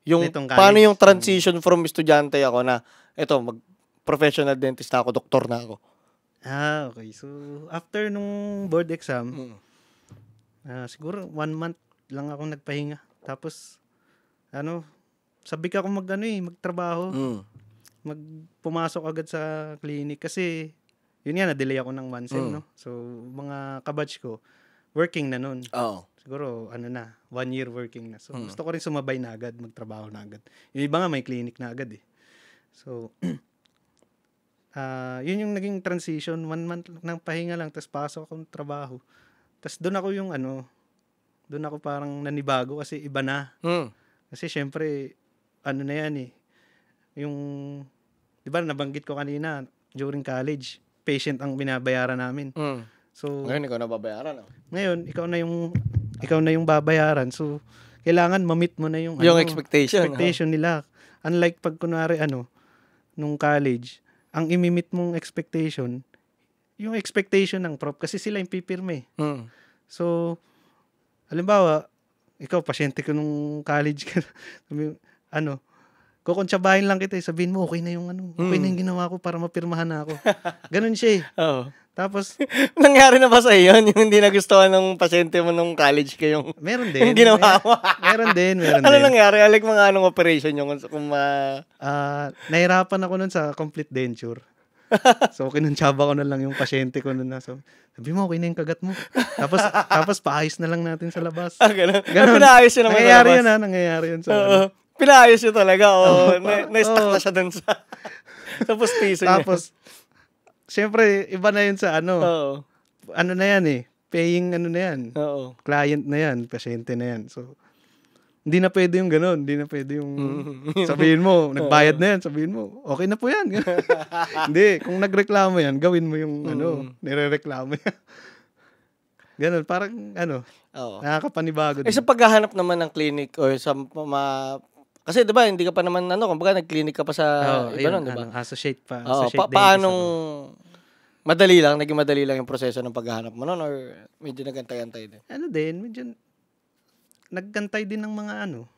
Yung paano yung transition from estudyante ako na eto mag professional dentist na ako, doktor na ako. Ah, okay. So, after nung board exam, Mm. Ah, siguro one month lang ako nagpahinga. Tapos ano, sabi ka ako mag ano eh, magtrabaho, Mm. magpumasok agad sa clinic kasi yun nga na-delay ako ng one sem, Mm. no. So mga kabatch ko working na noon. Oo. Siguro ano na, one year working na. So Mm. gusto ko rin sumabay na agad, magtrabaho na agad. Yung iba nga may clinic na agad eh. So ah yun yung naging transition, one month ng pahinga lang tapos pasok akong trabaho. Tapos doon ako yung ano, doon ako parang nanibago kasi iba na. Mm. Kasi syempre, ano na yan eh, yung, di ba nabanggit ko kanina, during college, patient ang binabayaran namin. Mm. So, Ngayon ikaw nababayaran. Oh. ngayon, ikaw na yung, ikaw na yung babayaran. So, kailangan ma-meet mo na yung, Yung ano, expectation. expectation nila. Unlike pag kunwari ano, nung college, ang imimit mong expectation, yung expectation ng prof, kasi sila yung pipirme. oh. Mm. So, halimbawa, ikaw, pasyente ko nung college ka. Ano, kukuntsabahin lang kita, eh, sabihin mo, okay na yung ano, okay na yung ginawa ko para mapirmahan na ako. Ganun siya eh. Oo. Tapos, Nangyari na ba sa iyo yun? Yung hindi nagustuhan ng pasyente mo nung college ka yung, meron din. yung ginawa mo? Mer- meron din, meron ano din. nangyari? Alik mga anong operation yung kung, ma... Ah, nahirapan ako nun sa complete denture. so, kinuntsaba ko na lang yung pasyente ko nun. So, sabi mo, okay na yung kagat mo. Tapos, tapos paayos na lang natin sa labas. Ah, ganun. Ganun. Ah, pinaayos yun naman sa Nangyayari yun ha, nangyayari yun sa Oo. ano. Pinaayos yun talaga. Oo. Oo, na, na-stuck oo. na siya dun sa... sa pustiso niya. Tapos, syempre, iba na yun sa ano. Oo. Ano na yan eh. Paying ano na yan. Oo. Client na yan. Pasyente na yan. So, hindi na pwede yung ganun. Hindi na pwede yung sabihin mo, nagbayad na yan. Sabihin mo, okay na po yan. hindi. Kung nagreklamo yan, gawin mo yung ano, nirereklamo yan. ganun. Parang ano, Oo. nakakapanibago Eh din. sa paghahanap naman ng clinic or sa ma... Kasi 'di ba hindi ka pa naman ano, kumbaga nag-clinic ka pa sa Oo, iba nun, 'di ba? ano, associate pa. Oo, Associate pa- paanong madali lang, naging madali lang yung proseso ng paghahanap mo noon or medyo nagantay-antay din? ano din, medyo nagkantay din ng mga ano.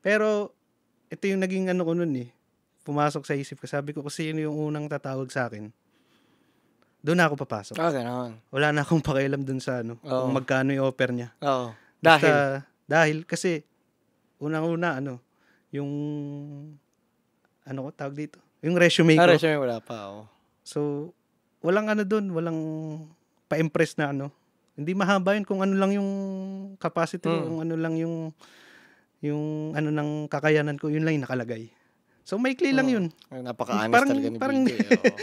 Pero ito yung naging ano ko nun eh. Pumasok sa isip ko. Sabi ko kung sino yung unang tatawag sa akin. Doon na ako papasok. Ah, ganoon. Wala na akong pakialam doon sa ano. Oo. Kung magkano yung offer niya. Oo. Basta, Dahil dahil kasi unang-una ano, yung ano ko tawag dito? Yung resume ah, ko. resume wala pa, oo. So, walang ano doon, walang pa-impress na ano. Hindi mahaba yun kung ano lang yung capacity Mm. kung ano lang yung yung ano ng kakayanan ko, yun lang yung nakalagay. So maikli lang yun. Ay, Napaka-honest Parang- talaga ni parang- BJ.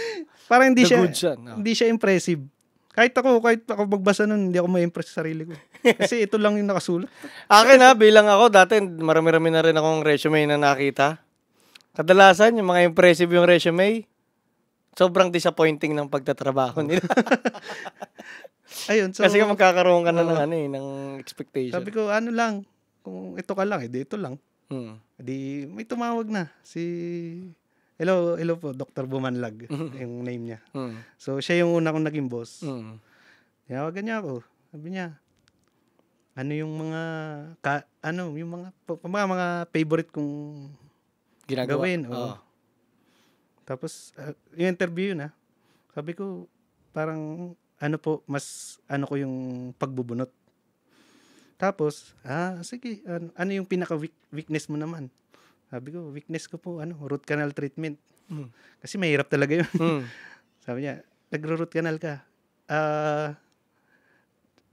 Parang hindi The siya oh. hindi siya impressive. Kahit ako, kahit ako magbasa nun, hindi ako ma-impress sa sarili ko. Kasi ito lang yung nakasulat. Akin ha, bilang ako, dati marami-rami na rin akong resume na nakita. Kadalasan, yung mga impressive yung resume, sobrang disappointing ng pagtatrabaho nila. Ayun, so Kasi kung magkakaroon ka na Oo. ng, ano, eh, ng expectation. sabi ko, ano lang, kung ito ka lang, edi ito lang. Hmm. Di may tumawag na si Hello, hello po, Dr. Bumanlag, yung name niya. Hmm. So, siya yung una kong naging boss. Hmm. Tinawagan niya ako. Sabi niya, ano yung mga, ka, ano, yung mga, mga, mga favorite kong Ginagawa. Gawin, oo. Oo. Tapos, uh, yung interview na, sabi ko, parang, ano po, mas, ano ko yung pagbubunot. Tapos, ah, sige, ano, ano yung pinaka-weakness mo naman? Sabi ko, weakness ko po, ano, root canal treatment. Hmm. Kasi mahirap talaga yun. Hmm. Sabi niya, nagro-root canal ka. Ah,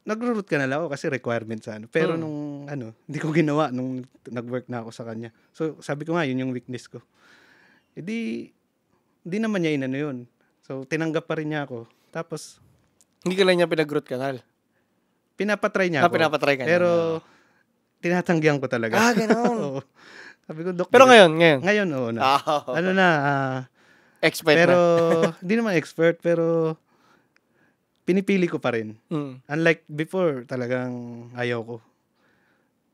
nagro-root canal ako kasi requirement sa ano. Pero Mm. nung ano, hindi ko ginawa nung nag-work na ako sa kanya. So, sabi ko nga, yun yung weakness ko. E di, di naman niya inano yun. So, tinanggap pa rin niya ako. Tapos, Hindi ka lang niya pinag-root canal. pinapatry niya Ah, ako. pinapatry ka. Pero, tinatanggihan ko talaga. Ah, ganun. Sabi ko, Dok, Pero ngayon, ngayon. ngayon, oo na. Ah, Ano na, ah, expert pero, na. hindi naman expert, pero, pinipili ko pa rin. Hmm. Unlike before, talagang ayaw ko.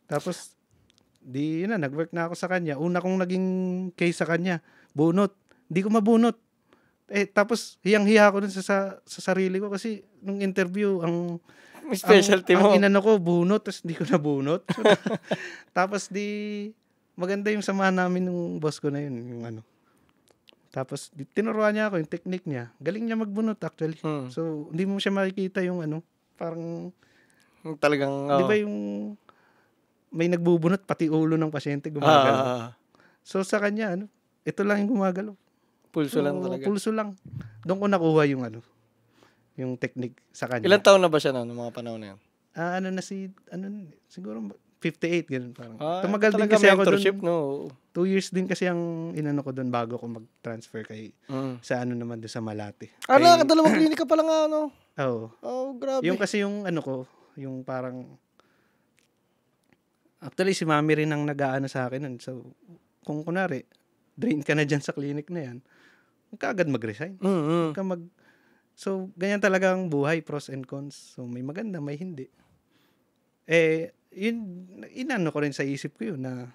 Tapos, di yun na, nag-work na ako sa kanya. Una kong naging case sa kanya, bunot. Di ko mabunot. Eh, tapos, hiyang-hiya ako dun sa, sa, sa sarili ko kasi nung interview, ang, specialty ang, mo. ang inano ko, bunot, tapos di ko nabunot. So, tapos, di, maganda yung samahan namin nung boss ko na yun, yung ano. Tapos, di, tinuruan niya ako yung technique niya. Galing niya magbunot actually. Hmm. So, hindi mo siya makikita yung ano, parang, Talagang, di oh. ba yung may nagbubunot pati ulo ng pasyente gumagalaw. Ah, so sa kanya ano, ito lang yung gumagalaw. pulso lang So, talaga. Pulso lang. Doon ko nakuha yung ano, yung technique sa kanya. Ilan taon na ba siya noon, mga panahon na yun? Ah, ano na si ano siguro 58 ganun parang. Ah, Tumagal din kasi ako doon. no? Two years din kasi ang inano ko doon bago ko mag-transfer kay Mm. sa ano naman doon sa Malate. Ah, Kay- nakakadalawang klinika pa lang nga, ano? Oo. Oh, grabe. Yung kasi yung ano ko, yung parang Actually, si mami rin ang nag-aano sa akin nun. So, kung kunwari, drain ka na dyan sa clinic na yan, huwag ka agad mag-resign. Mm, mm. Huwag ka mag... So, ganyan talaga ang buhay, pros and cons. So, may maganda, may hindi. Eh, yun, inano ko rin sa isip ko yun na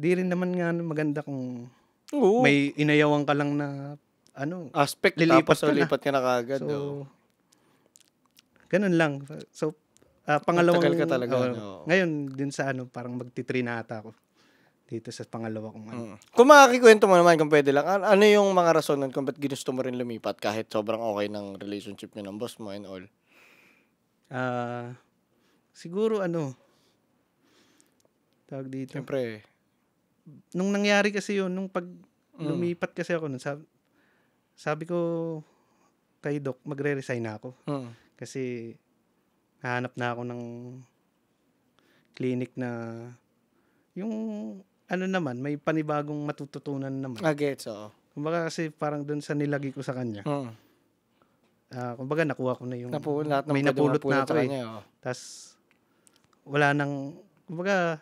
di rin naman nga maganda kung Oo. may inayawan ka lang na ano. aspect, Lilipat tapos ka na. lipat ka na kagad. So, oh. ganun lang. So, ah, pangalawang... Matagal ka talaga, no? Ngayon, din sa ano, parang magti-three na ata ako. Dito sa pangalawa kong ano. Mm. Kung makakikwento mo naman, kung pwede lang, an- ano yung mga rason nun kung ba't ginusto mo rin lumipat kahit sobrang okay ng relationship niyo ng boss mo and all? Ah, siguro ano, tawag dito. Siyempre, Nung nangyari kasi yun, nung pag Mm. lumipat kasi ako nun, sabi, sabi ko kay Doc, magre-resign na ako. mm. Kasi nahanap na ako ng clinic na yung ano naman, may panibagong matututunan naman. ah, gets, oo. Kumbaga kasi parang doon sa nilagi ko sa kanya. Mm. ah kumbaga nakuha ko na yung Napu, lahat ng may napulot na ako eh. oh. Tapos wala nang kumbaga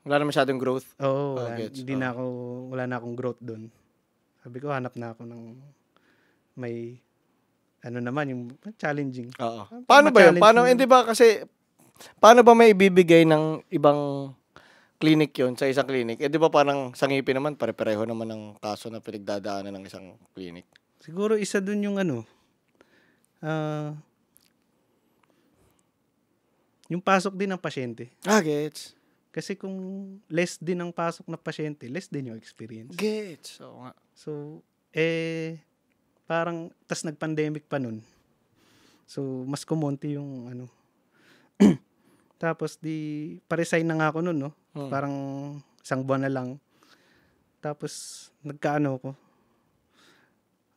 Wala na masyadong growth. Oo, Ah, wala, hindi na ako, wala na akong growth doon. Sabi ko, hanap na ako ng may, ano naman, yung challenging. Oo. Paano ba yun? Paano, hindi ba kasi, paano ba may ibibigay ng ibang clinic yon sa isang clinic? Eh, di ba parang sa ngipin naman, pare-pareho naman ng kaso na pinagdadaanan ng isang clinic. Siguro isa doon yung ano, ah, yung pasok din ng pasyente. Ah, gets. Kasi kung less din ang pasok ng pasyente, less din yung experience. Gets. Oo nga. So, eh, parang, tas nag-pandemic pa nun. So, mas kumonti yung ano. Tapos, di, paresign na nga ako nun, no? Hmm. Parang isang buwan na lang. Tapos, nagkaano ko.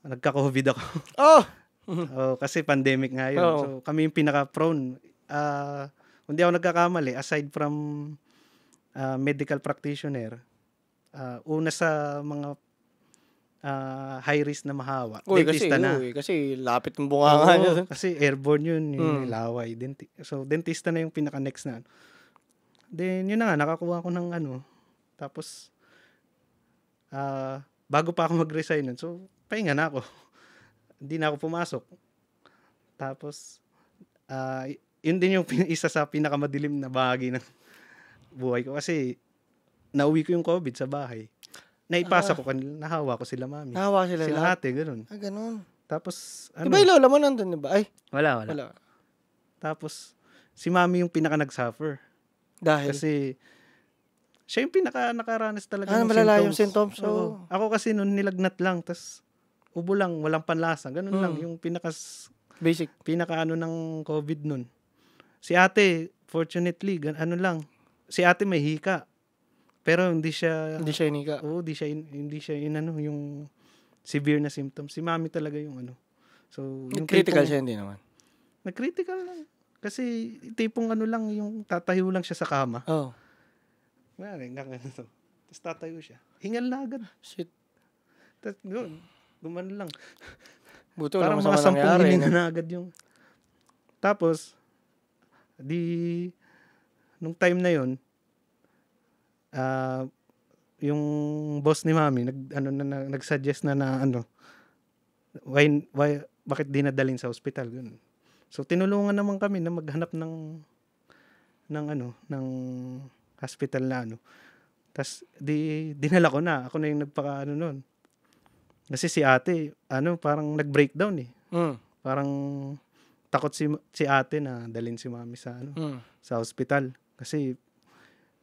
Nagka-COVID ako. Oh! oh, kasi pandemic nga yun. Oo. So, kami yung pinaka-prone. Ah, kung di ako nagkakamali, aside from ah, medical practitioner, ah, una sa mga ah, high risk na mahawa. Uy, kasi, dentista na. uy, kasi lapit ng bunganga niya. Oo, kasi airborne yun, yung Mm. laway. Denti- so, dentista na yung pinaka-next na. ano. Then, yun na nga, nakakuha ko ng ano. Tapos, ah, bago pa ako mag-resign nun, so, pahinga na ako. Hindi na ako pumasok. Tapos, y- yun din yung isa sa pinakamadilim na bahagi ng buhay ko. Kasi, nauwi ko yung COVID sa bahay. Naipasa Ah. ko kanila, nahawa ko sila mami. Nahawa sila, Sila lahat. ate, ganun. Ah, ganun. Tapos, Ano? Diba yung lola mo nandun, diba? Ay, wala, wala. wala. Tapos, si mami yung pinaka nag-suffer. Dahil, Kasi, siya yung pinaka nakaranas talaga ah, ng malala yung symptoms. So, Oo. Ako kasi noon nilagnat lang, tas ubo lang, walang panlasa. Ganun lang, Mm. yung pinaka, basic. pinaka ano ng COVID nun. Si ate, fortunately, gan, ano lang, si ate may hika. Pero hindi siya, Hindi siya inika. oo, hindi siya, in- hindi siya in, ano, yung severe na symptoms. Si mami talaga yung ano. So, yung Critical tipong- siya, hindi naman. Nag-critical lang. Kasi tipong ano lang, yung tatayo lang siya sa kama. Oh, Mari, nga ganito. Tapos tatayo siya. Hingal na agad. shit. Tapos yun, gumano lang. Buto Parang mga sampung hininga na agad yung... Tapos, di... Nung time na yun, ah yung boss ni mami, nag, ano, na, na, nag-suggest na na ano, why, why, bakit di nadalhin sa ospital? Ganun. So, tinulungan naman kami na maghanap ng ng ano, ng hospital na ano. Tapos, di, dinala ko na. Ako na yung nagpaka ano nun. Kasi si ate, ano, parang nag-breakdown eh. Mm, Parang takot si si ate na dalhin si mami sa ano, mm. sa ospital. Kasi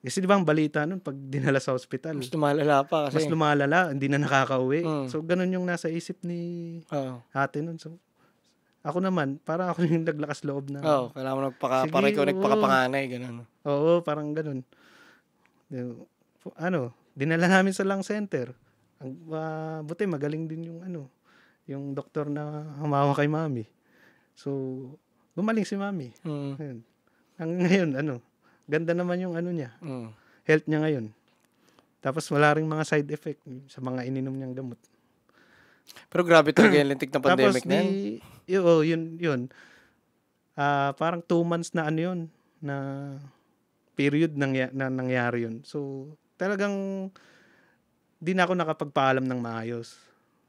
kasi di ba ang balita nun pag dinala sa ospital, Mas lumalala pa kasi. mas lumalala, hindi na nakakauwi. Mm. So ganun yung nasa isip ni Oo. ate nun. So ako naman, parang ako yung naglakas loob na. Oo, kailangan mo nagpaka, Sige, para ikaw nagpakapanganay, ganun. Oo, parang ganun. Ano, dinala namin sa lung center. Ang ah, buti magaling din yung ano, yung doktor na humawa kay mami. So, gumaling si mami. Mm. Ayun. Ang ngayon, ano, ganda naman yung ano niya, Mm. health niya ngayon. Tapos wala ring mga side effect sa mga ininom niyang gamot. Pero grabe talaga yung lintik na pandemic Tapos na yan. yun, oh, yun, yun. Ah, parang two months na ano yun, na period nang, na nangyari yun. So, talagang di na ako nakapagpaalam ng maayos.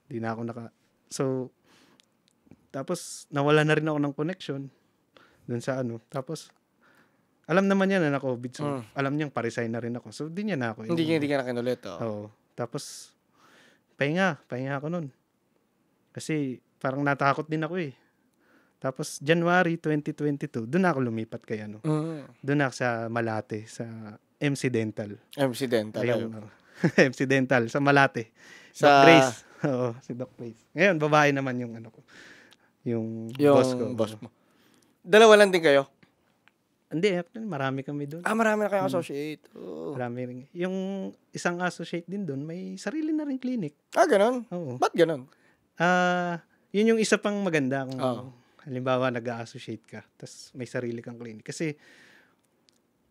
Di na ako naka... So, tapos nawala na rin ako ng connection dun sa ano. Tapos, alam naman niya na na-COVID. So, Mm. alam niyang pa-resign na rin ako. So, di niya na ako. Hindi, hindi ka na kinulit. Oh. Oo. Tapos, pahinga. Pahinga ako nun. Kasi, parang natakot din ako eh. Tapos, January 2022, doon ako lumipat kay ano. Mm. Doon ako sa Malate, sa MC Dental. MC Dental. Ayun. ayun. oh. MC Dental, sa Malate. Sa, Doc Grace. Oo, si Doc Grace. Ngayon, babae naman yung ano ko. Yung, yung boss ko. boss mo. Dalawa lang din kayo? Hindi, marami kami doon. Ah, marami na kayong Hmm. associate. Oh. Marami rin. Yung isang associate din doon, may sarili na rin clinic. Ah, ganun? Oo. Ba't ganun? Ah, yun yung isa pang maganda kung Oo. halimbawa nag-associate ka, tapos may sarili kang clinic. Kasi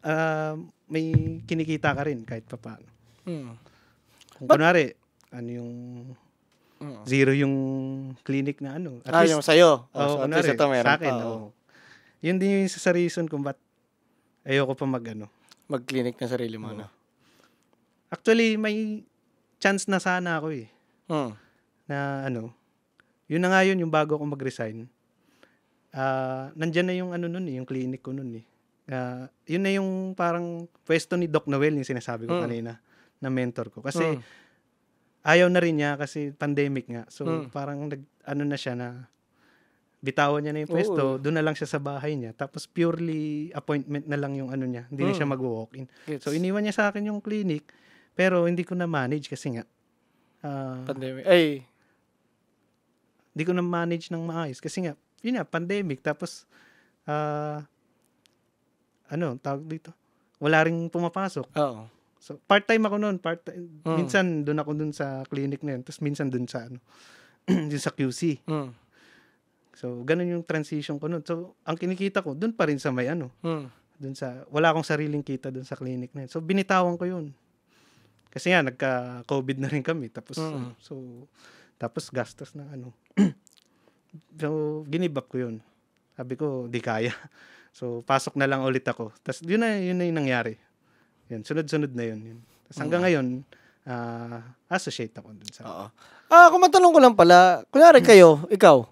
ah, may kinikita ka rin kahit papaano. Mm. Kung But- kunwari, ano yung Mm. zero yung clinic na ano. At ah, least, yung sa'yo. Oh, oo, so, at least ito meron sa akin, oo. oh. Yun din yung isa sa reason kung ba't ayoko pa mag ano. Mag-clinic na sarili mo. Oo. No? Actually, may chance na sana ako eh. Mm. na ano, yun na nga yun, yung bago ako mag-resign, ah nandyan na yung ano nun eh, yung clinic ko nun eh. Ah, yun na yung parang pwesto ni Doc Noel, yung sinasabi ko Mm. kanina, na mentor ko. Kasi Mm. Ayaw na rin niya kasi pandemic nga. So Mm. parang nag, ano na siya na bitawan niya na yung pwesto, Oo. doon na lang siya sa bahay niya. Tapos purely appointment na lang yung ano niya. Hindi na Mm. siya mag-walk-in. Gets. So iniwan niya sa akin yung clinic, pero hindi ko na manage kasi nga ah, pandemic. Ay, di ko na manage ng maayos kasi nga yun nga pandemic tapos ah ano tawag dito wala ring pumapasok oo. So part-time ako noon part Mm. minsan doon ako doon sa clinic na yun tapos minsan doon sa ano doon sa QC Mm. so ganun yung transition ko noon so ang kinikita ko doon pa rin sa may ano Mm. doon sa wala akong sariling kita doon sa clinic na yun so binitawan ko yun Kasi nga, nagka-COVID na rin kami. Tapos, Mm. so, tapos gastos na ano. so, ginibap ko yun. Sabi ko, di kaya. So, pasok na lang ulit ako. Tapos, yun na, yun na yung nangyari. Yun, sunod-sunod na yun. yun. Tapos hanggang ngayon, ah, associate ako dun sa... Oo. Ah, kung matanong ko lang pala, kunyari kayo, ikaw,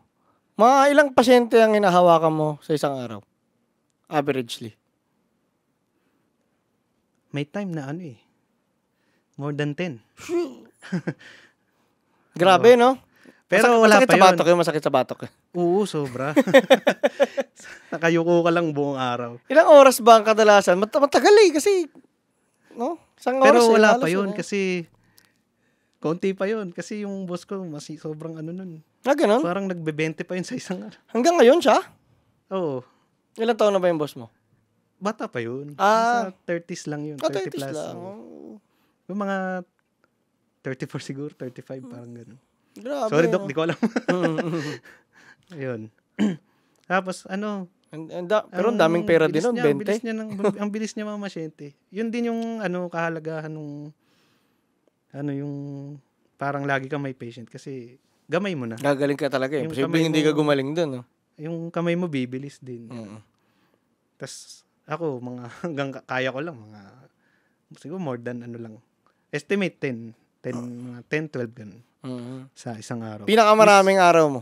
mga ilang pasyente ang hinahawakan mo sa isang araw? Averagely. May time na ano eh. More than 10. Grabe, no? Pero Masakit- wala masakit pa sa yun. batok yun, masakit sa batok. eh. Oo, sobra. Nakayuko ka lang buong araw. Ilang oras ba ang kadalasan? Mat- matagal eh, kasi, no? Isang Pero oras eh, wala halos pa yun eh. kasi konti pa yun. Kasi yung boss ko, mas sobrang ano nun. Ah, ganun? Parang nagbe-20 pa yun sa isang araw. Hanggang ngayon siya? Oo. Ilang taon na ba yung boss mo? Bata pa yun. Ah. Nasa 30s lang yun. Ah, 30 30s plus. lang. Oh. Yung mga 34 siguro, 35 parang ganun. Grabe. Sorry, Doc, no? di ko alam. Mm, Ayun. Tapos, ano, And, and da- pero ang daming pera din nun, niya, ang 20. bilis niya, ng, ang bilis niya mga masyente. Yun din yung, ano, kahalagahan nung, ano, yung, parang lagi ka may patient. Kasi, gamay mo na. Gagaling ka talaga eh. Yung Posibleng kamay hindi ka gumaling dun. No? Yung kamay mo bibilis din. Mm. Tapos, ako, mga, hanggang ka- kaya ko lang, mga, siguro more than, ano lang, estimate 10, 10, mga 10, 12 ganun, Mm. sa isang araw. Pinakamaraming araw mo.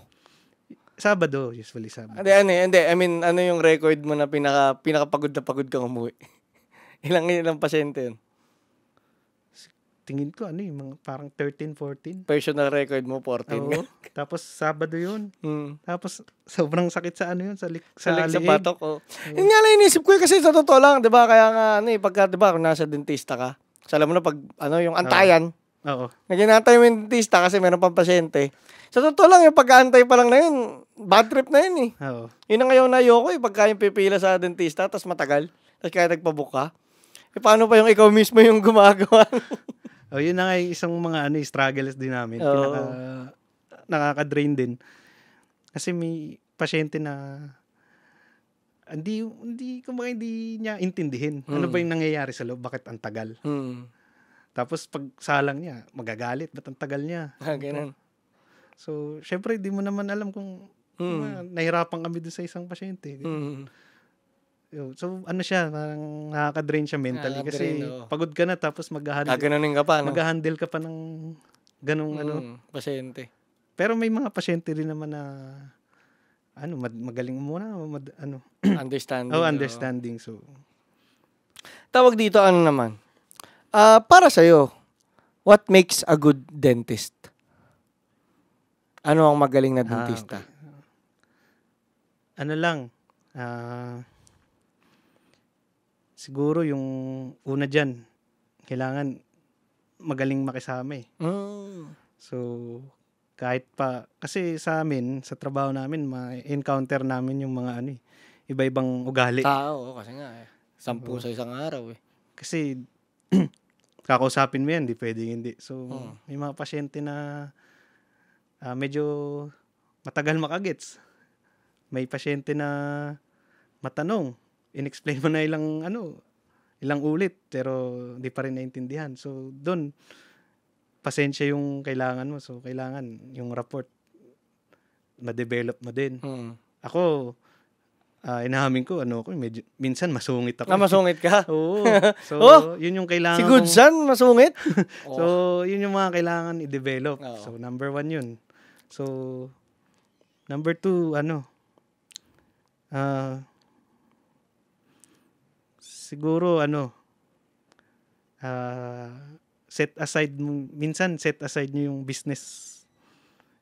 Sabado, usually Sabado. Hindi, ano, eh, hindi. I mean, ano yung record mo na pinaka, pinakapagod na pagod kang umuwi? ilang ilang pasyente yun? Tingin ko, ano yung mga parang 13, 14. Personal record mo, 14. Oo. Tapos, Sabado yun. Mm. Tapos, sobrang sakit sa ano yun, sa, lik, Sa, sa, leg, sa batok, oh. Yun nga lang inisip ko eh, kasi sa totoo lang, di ba? Kaya nga, ano eh, pagka, di ba, kung nasa dentista ka, alam mo na pag, ano, yung antayan, Oo. Naginantay mo yung dentista kasi meron pang pasyente. Sa totoo lang, yung pag-aantay pa lang na yun, bad trip na yun eh. Oo. Yun ang ngayon na ayoko eh, pagka yung pipila sa dentista, tapos matagal, tapos kaya nagpabook ka. Eh, paano pa yung ikaw mismo yung gumagawa? Oh, yun na nga yung isang mga ano, eh, struggles din namin. Oo. Pinaka, nakaka-drain din. Kasi may pasyente na hindi hindi kumbaga hindi niya intindihin. Ano Mm. ba yung nangyayari sa loob? Bakit ang tagal? hmm. Tapos pag salang niya, magagalit. Ba't ang tagal niya? Ah, ganun. So, syempre, di mo naman alam kung Mm. ah, nahirapan kami dun sa isang pasyente. Yo, So, ano siya, parang nakaka-drain siya mentally. Kasi Nakaka-drain, oo. pagod ka na tapos mag-handle, ka pa, no? mag-handle ka pa ng ganong ano. Hmm, Pasyente. Pero may mga pasyente rin naman na ano, mad- magaling muna, mad- ano, Understanding. oh, understanding. So, Tawag dito, ano naman? Ah, para sa'yo, what makes a good dentist? Ano ang magaling na Ah, dentista? Ano lang, ah, siguro yung una dyan, kailangan magaling makisama eh. Mm. So, kahit pa, kasi sa amin, sa trabaho namin, ma-encounter namin yung mga ano eh, iba-ibang ugali. Tao, oo, kasi nga eh. Sampu sa isang araw eh. Kasi, kakausapin mo yan, di pwedeng hindi. So, Oo. may mga pasyente na ah, medyo matagal makagets. May pasyente na matanong. In-explain mo na ilang, ano, ilang ulit, pero di pa rin naintindihan. So, doon, pasensya yung kailangan mo. So, kailangan yung report ma-develop mo din. Mm. Ako, ah, inahamin ko, ano ako, medyo, minsan masungit ako. Ah, masungit ka? Oo. So, Oh! yun yung kailangan Si kong- Goodson, masungit? So, yun yung mga kailangan i-develop. Oo. So, number one yun. So, number two, ano, ah, siguro, ano, ah, set aside, mo- minsan set aside nyo yung business,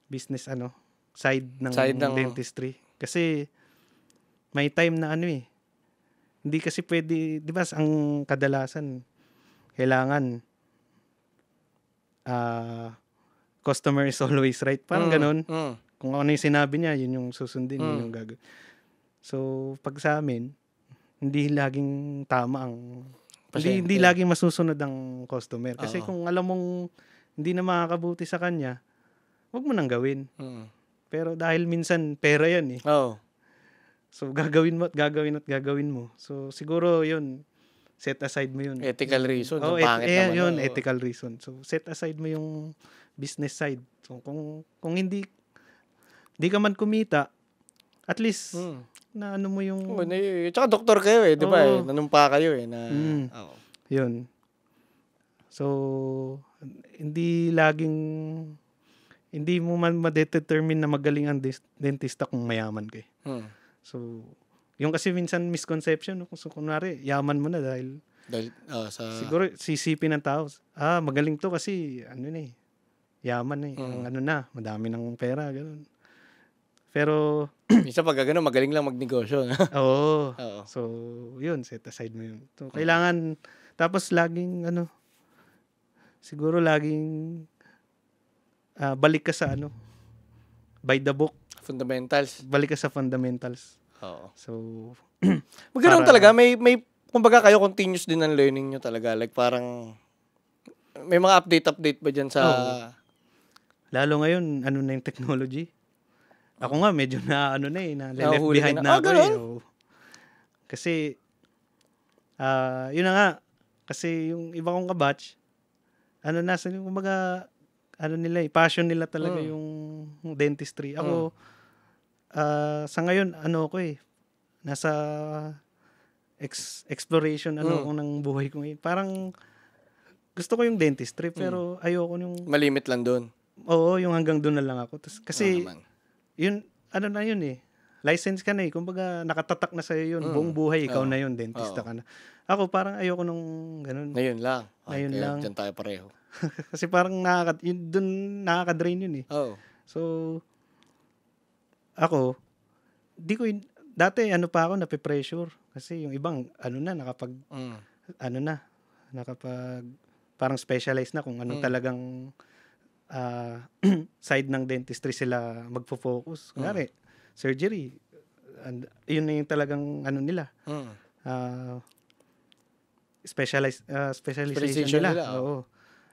business, ano, side ng, Side ng- dentistry. Kasi, may time na ano eh, hindi kasi pwede, di ba, ang kadalasan, kailangan, ah, customer is always right. Parang Mm, ganun. mm. Kung ano yung sinabi niya, yun yung susundin, Mm. yun yung gagawin. So, pag sa amin, hindi laging tama ang hindi, Pasyente. hindi laging masusunod ang customer. Kasi Oo. kung alam mong hindi na makakabuti sa kanya, wag mo nang gawin. Mm. Pero dahil minsan pera yan eh. Oh. So gagawin mo at gagawin at gagawin mo. So siguro yun, set aside mo yun. Ethical reason. Oh, et- pangit eh, naman. yun, no? ethical reason. So, set aside mo yung business side. So, kung kung hindi hindi ka man kumita, at least Hmm. Na ano mo yung Oh, na- Tsaka doktor kayo eh, di ba? Oo. Eh? Nanumpa kayo eh. Na, Mm. Oo. yun. So, hindi laging hindi mo man ma-determine na magaling ang dentista kung mayaman ka. eh. Hmm. So, yung kasi minsan misconception, no? so, kunwari, yaman mo na dahil Dahil ah, sa... siguro sisipin ng tao, ah, magaling to kasi ano na eh, yaman eh, Mm. ang ano na, madami ng pera, ganun. Pero, Minsan pag gano'n, magaling lang magnegosyo. oo, Oo. so, yun, set aside mo yun. So, kailangan, tapos laging, ano, siguro laging, ah, balik ka sa ano, by the book, Fundamentals. balik ka sa fundamentals. Oo. So, Maganoon talaga, may, may, kumbaga kayo continuous din ang learning nyo talaga. Like parang, may mga update-update ba dyan sa... Lalo ngayon, ano na yung technology. Ako nga, medyo na ano na eh, na left behind na. na, ako ganun? eh. Oo. Kasi, ah yun na nga, kasi yung iba kong kabatch, ano na, sa kumbaga, ano nila eh, passion nila talaga Mm. yung dentistry. Ako, ah sa ngayon, ano ko eh, nasa ex- exploration ano Mm. ko ng buhay ko ngayon. Parang, gusto ko yung dentistry, pero ayoko yung Malimit lang doon. Oo, yung hanggang doon na lang ako. Tas, kasi, naman. Yun, ano na yun eh. License ka na eh. Kumbaga, nakatatak na sa'yo yun. Mm. Buong buhay, ikaw Oo. na yun. Dentista Oo. ka na. Ako, parang ayoko nung ganun. Ngayon lang. Ngayon kaya lang. Dyan tayo pareho. Kasi parang nakaka, yun, dun nakaka-drain yun eh. Oo. So, ako, di ko, yun- dati ano pa ako, nape-pressure. Kasi yung ibang, ano na, nakapag, Mm. ano na, nakapag, parang specialized na kung anong Mm. talagang ah, side ng dentistry sila magfo-focus. Kunwari, surgery, and, yun na yung talagang ano nila, Mm. ah, specialized, ah, specialization Specialization nila. nila, oh. Oo.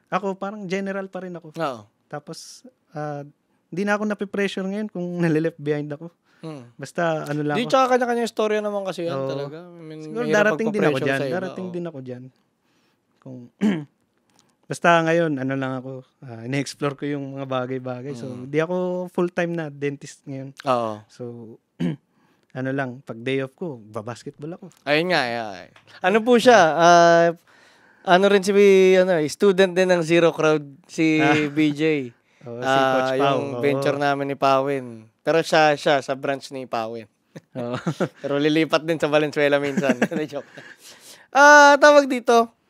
Ako, parang general pa rin ako. Oo. Tapos, ah, hindi na ako nape-pressure ngayon kung nalileft behind ako. Mm. Basta ano lang Di, ako. tsaka kanya-kanya istorya naman kasi yan Oo. talaga. I mean, Siguro darating din ako iba, Darating oo. din ako dyan. Kung Basta ngayon, ano lang ako, ah, ina-explore ko yung mga bagay-bagay. So, Mm. di ako full-time na dentist ngayon. Oo. So, ano lang, pag day off ko, babasketball ako. Ayun nga, ay. Ano po siya? ah, ano rin si ano, eh, student din ng Zero Crowd si BJ. Oh, si Ah, Coach Pao. yung oo. venture namin ni Pawin. Pero siya, siya, sa branch ni Pawin. Oo. Pero lilipat din sa Valenzuela minsan. Joke. Ah, tawag dito.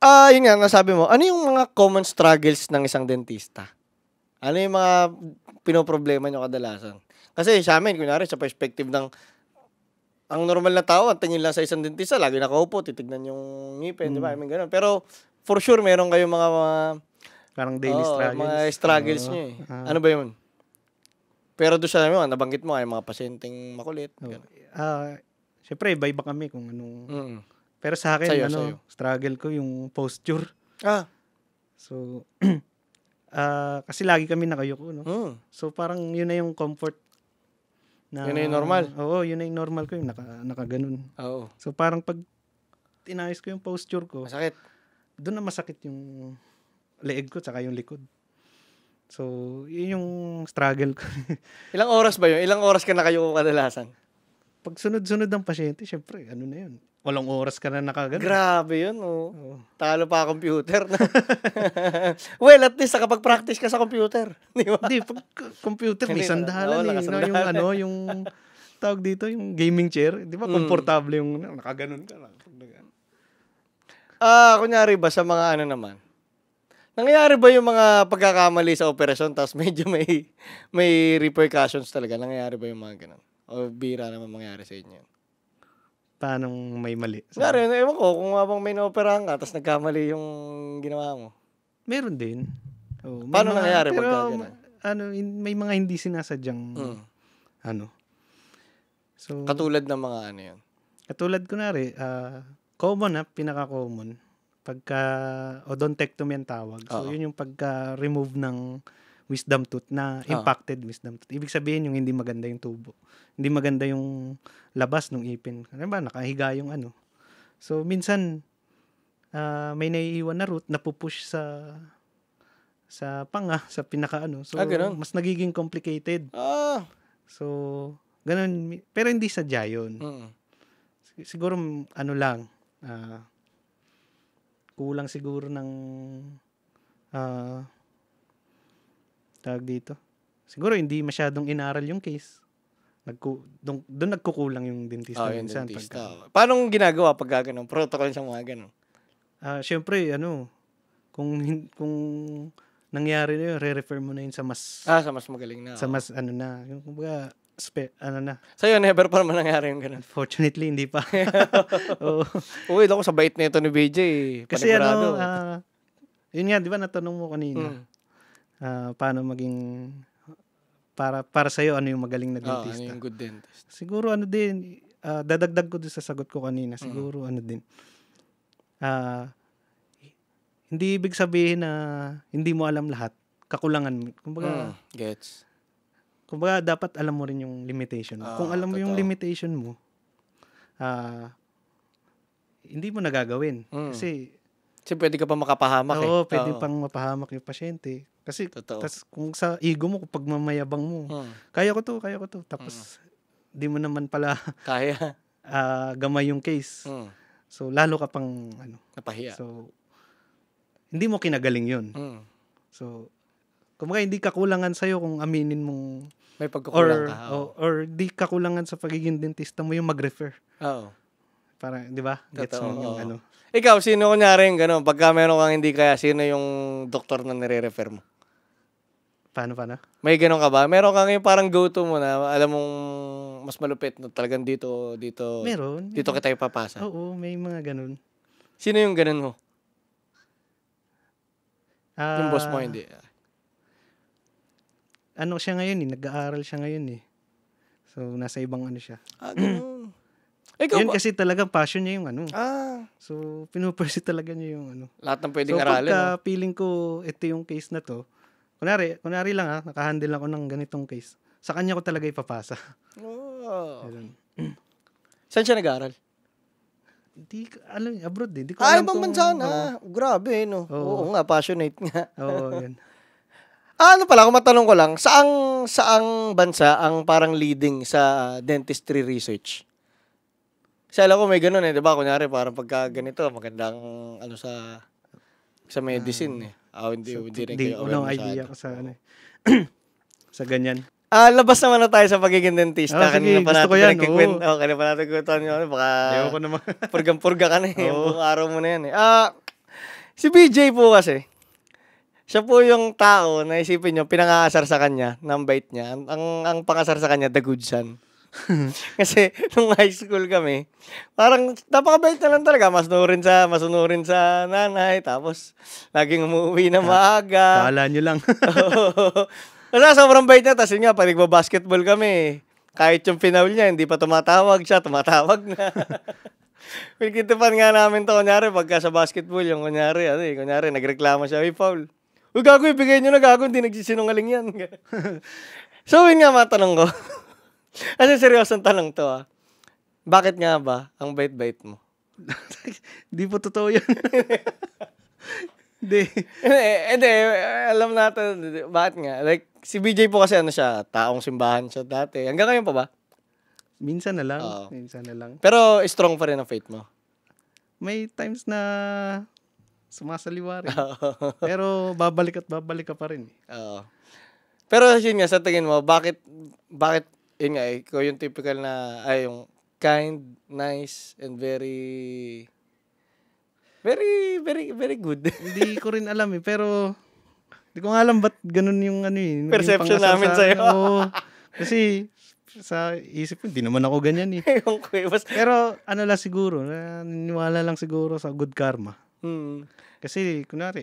Ah, yun nga, nasabi mo, ano yung mga common struggles ng isang dentista? Ano yung mga pinoproblema nyo kadalasan? Kasi sa amin, kunwari, sa perspective ng ang normal na tao, ang tingin lang sa isang dentista, lagi nakaupo, titignan yung ngipin, di ba? I mean, ganun. Pero, for sure, meron kayong mga, mga Parang daily Oo, struggles. mga struggles Oo. nyo eh. Ah. ano ba yun? Pero doon sa namin, nabanggit mo, ay mga pasyenteng makulit. Oo. ganun. Ah, Siyempre, iba-iba kami kung anong... Mm. Pero sa akin, Sa'yo, ano, sa'yo. struggle ko yung posture. Ah, So, ah kasi lagi kami nakayuko, no? mm. So, parang yun na yung comfort. Na, Yun na yung normal. Oo, yun na yung normal ko, yung naka, nakaganon. Oo. So, parang pag tinayos ko yung posture ko, Masakit. doon na masakit yung leeg ko tsaka yung likod. So, yun yung struggle ko. Ilang oras ba yun? Ilang oras ka na kayo kadalasan? Pag sunod-sunod ng pasyente, syempre, ano na yun? Walang oras ka na nakaganon. Grabe yun, oh. Oo. Talo pa computer. No? well, at least nakapag-practice ka sa computer. Di ba? Hindi, pag computer, may sandalan oo, eh. No, yung ano, yung tawag dito, yung gaming chair. Di ba, Mm. komportable yung nakaganon ka lang. Ah, kunyari ba sa mga ano naman? Nangyayari ba yung mga pagkakamali sa operasyon tapos medyo may may repercussions talaga? Nangyayari ba yung mga ganun? O bira naman mangyari sa inyo? Paano may mali? So, Kunyari, ewan ko, kung habang may naoperahan ka tapos nagkamali yung ginawa mo. meron din. Oh, may Paano nangyayari pero, pagka ganun? ano, in- may mga hindi sinasadyang, Mm. ano. So, Katulad ng mga ano yun. katulad ko na ah common na, pinaka-common. Pagka odontectomy ang tawag. So, Oo. yun yung pagka-remove ng wisdom tooth na Oo. impacted wisdom tooth. Ibig sabihin yung hindi maganda yung tubo. Hindi maganda yung labas ng ipin. Ano ba, nakahiga yung ano. So, minsan, ah, may naiiwan na root na pupush sa sa panga, sa pinakaano. So, Ah, ganun. mas nagiging complicated. Ah. So, ganun. Pero hindi sadya yun. Mm. Sig- Siguro, ano lang, ah, kulang siguro ng, ah, tawag dito. Siguro, hindi masyadong inaral yung case. Nagku, doon, doon nagkukulang yung dentista Oh, minsan. dentista. pagka- Paano ginagawa pag ganun? Protocol sa mga ganun. Ah, syempre, ano, kung kung nangyari na yun, re-refer mo na yun sa mas Ah, sa mas magaling na. sa oo. mas ano na, yung kumbaga spe, ano na. Sa'yo, never pa naman nangyari yung ganun. Fortunately hindi pa. Oo. Uy, ako sa bait na ito ni BJ. Kasi panigurado. ano, ah, yun nga, 'di ba natanong mo kanina, Mm. Ah, paano maging para para sa ano yung magaling na ano dentista. yung good dentist. Siguro ano din, ah, dadagdag ko din sa sagot ko kanina, siguro ano din. Ah, hindi ibig sabihin na hindi mo alam lahat. Kakulangan mo. Kumbaga, Mm, gets. kumbaga dapat alam mo rin yung limitation. mo. Ah, Kung alam mo yung limitation mo, ah hindi mo nagagawin. Mm. Kasi Kasi pwede ka pa makapahamak eh. oo, pwede Oo. pang mapahamak yung pasyente. Kasi Totoo. tas kung sa ego mo, kung pagmamayabang mo, Mm, kaya ko to, kaya ko to. Tapos di mo naman pala Kaya. ah, gamay yung case. Mm, So lalo ka pang ano. napahiya. So hindi mo kinagaling 'yun. Mm, So kumbaga hindi kakulangan sa kung aminin mong may pagkukulang or ka. o- or di kakulangan sa pagiging dentista mo yung mag-refer. Oo. Para 'di ba? Gets Totoo, mo yung ano. Ikaw, sino kunyari yung gano'n? Pagka meron kang hindi kaya, sino yung doktor na nire-refer mo? Paano paano? May gano'n ka ba? Meron kang yung parang go-to mo na alam mong mas malupit na talagang dito, dito, Meron. dito kita ipapasa. Oo, may mga ganun. Sino yung gano'n mo? Ah, Yung boss mo, hindi. Ano siya ngayon eh, nag-aaral siya ngayon eh. So nasa ibang ano siya. Ah, gano'n. Ikaw Yun ba? kasi talagang passion niya yung ano. Ah, So pinupursue talaga niya yung ano. lahat ng So pwedeng aralin. pagka no? feeling ko ito yung case na to, kunwari, kunwari lang ha, nakahandle ako ng ganitong case. Sa kanya ko talaga ipapasa. Oh. Saan siya nag-aaral? Hindi, alam, abroad eh. Hindi ko Ah, alam ibang bansa na. Grabe, no? Oo. Oo nga, passionate nga. Oo, yun. Ah, ano pala, kung matanong ko lang, saang, saang bansa ang parang leading sa dentistry research? Kasi alam ko may ganun eh, di ba? Kunyari, parang pagka ganito, magandang ano sa sa medicine eh. Ah, hindi, hindi rin Hindi, kayo aware idea masyado. ko sa ano eh. sa ganyan. Ah, labas naman na tayo sa pagiging dentista. Ah, sige, kanina pa gusto natin pinagkikwent- oo. Oh, kanina pa natin kwentuhan yun. Baka Ayaw ko naman. purgang-purga ka na eh. Oo. Buong araw mo na yan eh. Ah, si BJ po kasi, siya po yung tao na isipin nyo, pinangaasar sa kanya, ng bait niya. Ang, ang, ang pangasar sa kanya, the good son. Kasi nung high school kami, parang napakabait na lang talaga. Masunurin sa, masunurin sa nanay. Tapos, laging umuwi na maaga. Bahala nyo lang. Oo. Kasi sobrang bait niya. Tapos yun nga, pag basketball kami, kahit yung pinaul niya, hindi pa tumatawag siya, tumatawag na. Pinagkitipan nga namin to, kunyari, pagka sa basketball, yung kunyari, ano eh, kunyari, nagreklamo siya, uy, foul. Uy, gago, ibigay nyo na gago, hindi nagsisinungaling yan. so, yun nga matanong ko. Kasi seryosong tanong to, ah. Bakit nga ba ang bait-bait mo? Hindi po totoo yun. Hindi. Eh, Hindi, eh, alam natin, bakit nga? Like, si BJ po kasi ano siya, taong simbahan siya dati. Hanggang ngayon pa ba? Minsan na lang. Oo. Minsan na lang. Pero strong pa rin ang faith mo. May times na sumasaliwa rin. Pero babalik at babalik ka pa rin. eh. Oo. Pero yun nga, sa tingin mo, bakit, bakit, yun nga, eh, ikaw yung typical na, ay, yung kind, nice, and very, very, very, very good. Hindi ko rin alam eh. Pero hindi ko nga alam ba't ganun yung ano eh. yung Perception pangasar namin sa sa'yo. Oo. Kasi sa isip ko, hindi naman ako ganyan eh. yung kuya, mas, Pero ano lang siguro, naniniwala lang siguro sa good karma. hmm, Kasi, kunwari,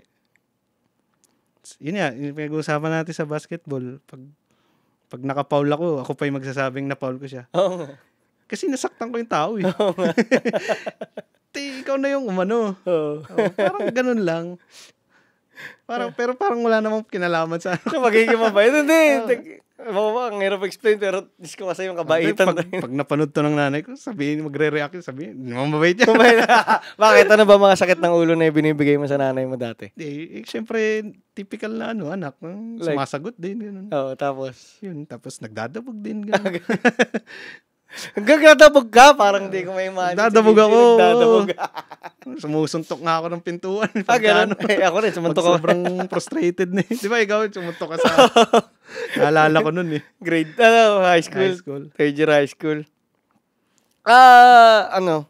yun nga, yung pinag-uusapan natin sa basketball, pag pag naka-foul ako, ako pa yung magsasabing na foul ko siya. oo nga. Kasi nasaktan ko yung tao eh. Te, ikaw na yung umano. Oo. Oh, parang ganun lang. Parang, pero parang wala namang kinalaman sa ano. Magiging mabait. Hindi, Mo ba, ang hirap explain, pero Diyos ko kasi yung kabaitan. pag, pag napanood to ng nanay ko, sabihin, magre-react yun, sabihin, hindi naman mabait yan. Bakit? Ano ba mga sakit ng ulo na binibigay mo sa nanay mo dati? eh, eh, syempre, typical na ano, anak. Like- Sumasagot din, ganun. Oo, tapos. Yun, tapos nagdadabog din, ganun. Hanggang nadabog ka, parang hindi ko may imagine. Nagdadabog ako. Nagdadabog. Sumusuntok nga ako ng pintuan. ah, ganun. Eh, ako rin, sumuntok ako. sobrang frustrated na eh. Di ba ikaw, sumuntok ka sa... Naalala ko nun eh. Grade, ano, high school. High school. Third year high school. Ah, ano.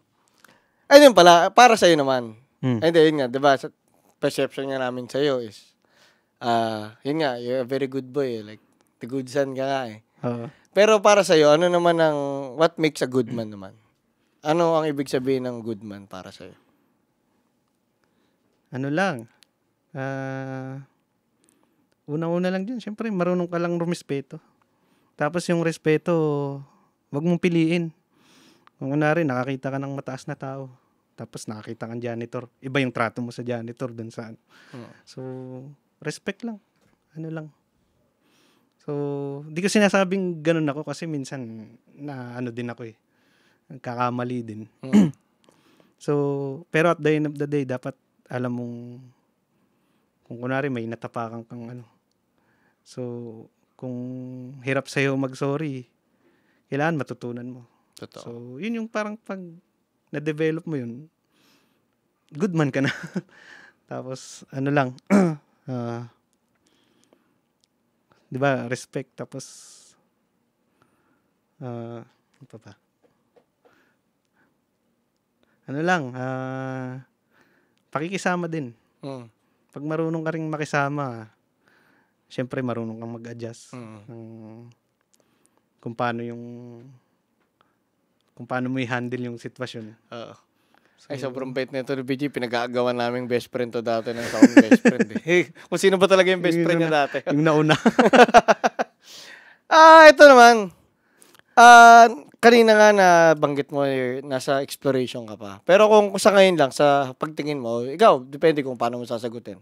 Ayun pala, para sa'yo naman. Hmm. Ay, Hindi, yun nga, di ba, sa perception nga namin sa'yo is, ah, yun nga, you're a very good boy, eh. like, the good son ka nga eh. Oo. Pero para sa'yo, ano naman ang, what makes a good man naman? Ano ang ibig sabihin ng good man para sa'yo? ano lang, ah, unang-una lang dyan, syempre, marunong ka lang rumispeto. Tapos yung respeto, wag mong piliin. Kung kunwari, nakakita ka ng mataas na tao, tapos nakakita kang janitor, iba yung trato mo sa janitor dun sa ano. Hmm. So, respect lang. Ano lang. So, di ko sinasabing ganun ako kasi minsan na ano din ako eh. Nagkakamali din. Mm. So, pero at the end of the day, dapat alam mong kung kunwari may natapakan kang ano. So, kung hirap sa'yo mag-sorry, kailangan matutunan mo. Totoo. So, yun yung parang pag na-develop mo yun, good man ka na. Tapos, ano lang, ah, di ba, respect. Tapos, ah, ano pa ba? Ano lang, ah, pakikisama din. Mm. Pag marunong ka rin makisama, syempre marunong kang mag-adjust Mm. ng kung paano yung kung paano mo i-handle yung sitwasyon. Oo. Ay, sobrang bait nito ni BG. Pinag-aagawan naming best friend to dati ng sa akong best friend. Eh. Kung sino ba talaga yung best friend niya dati. yung nauna. Ah, ito naman. Ah, kanina nga na banggit mo eh, nasa exploration ka pa. Pero kung sa ngayon lang sa pagtingin mo, ikaw depende kung paano mo sasagutin.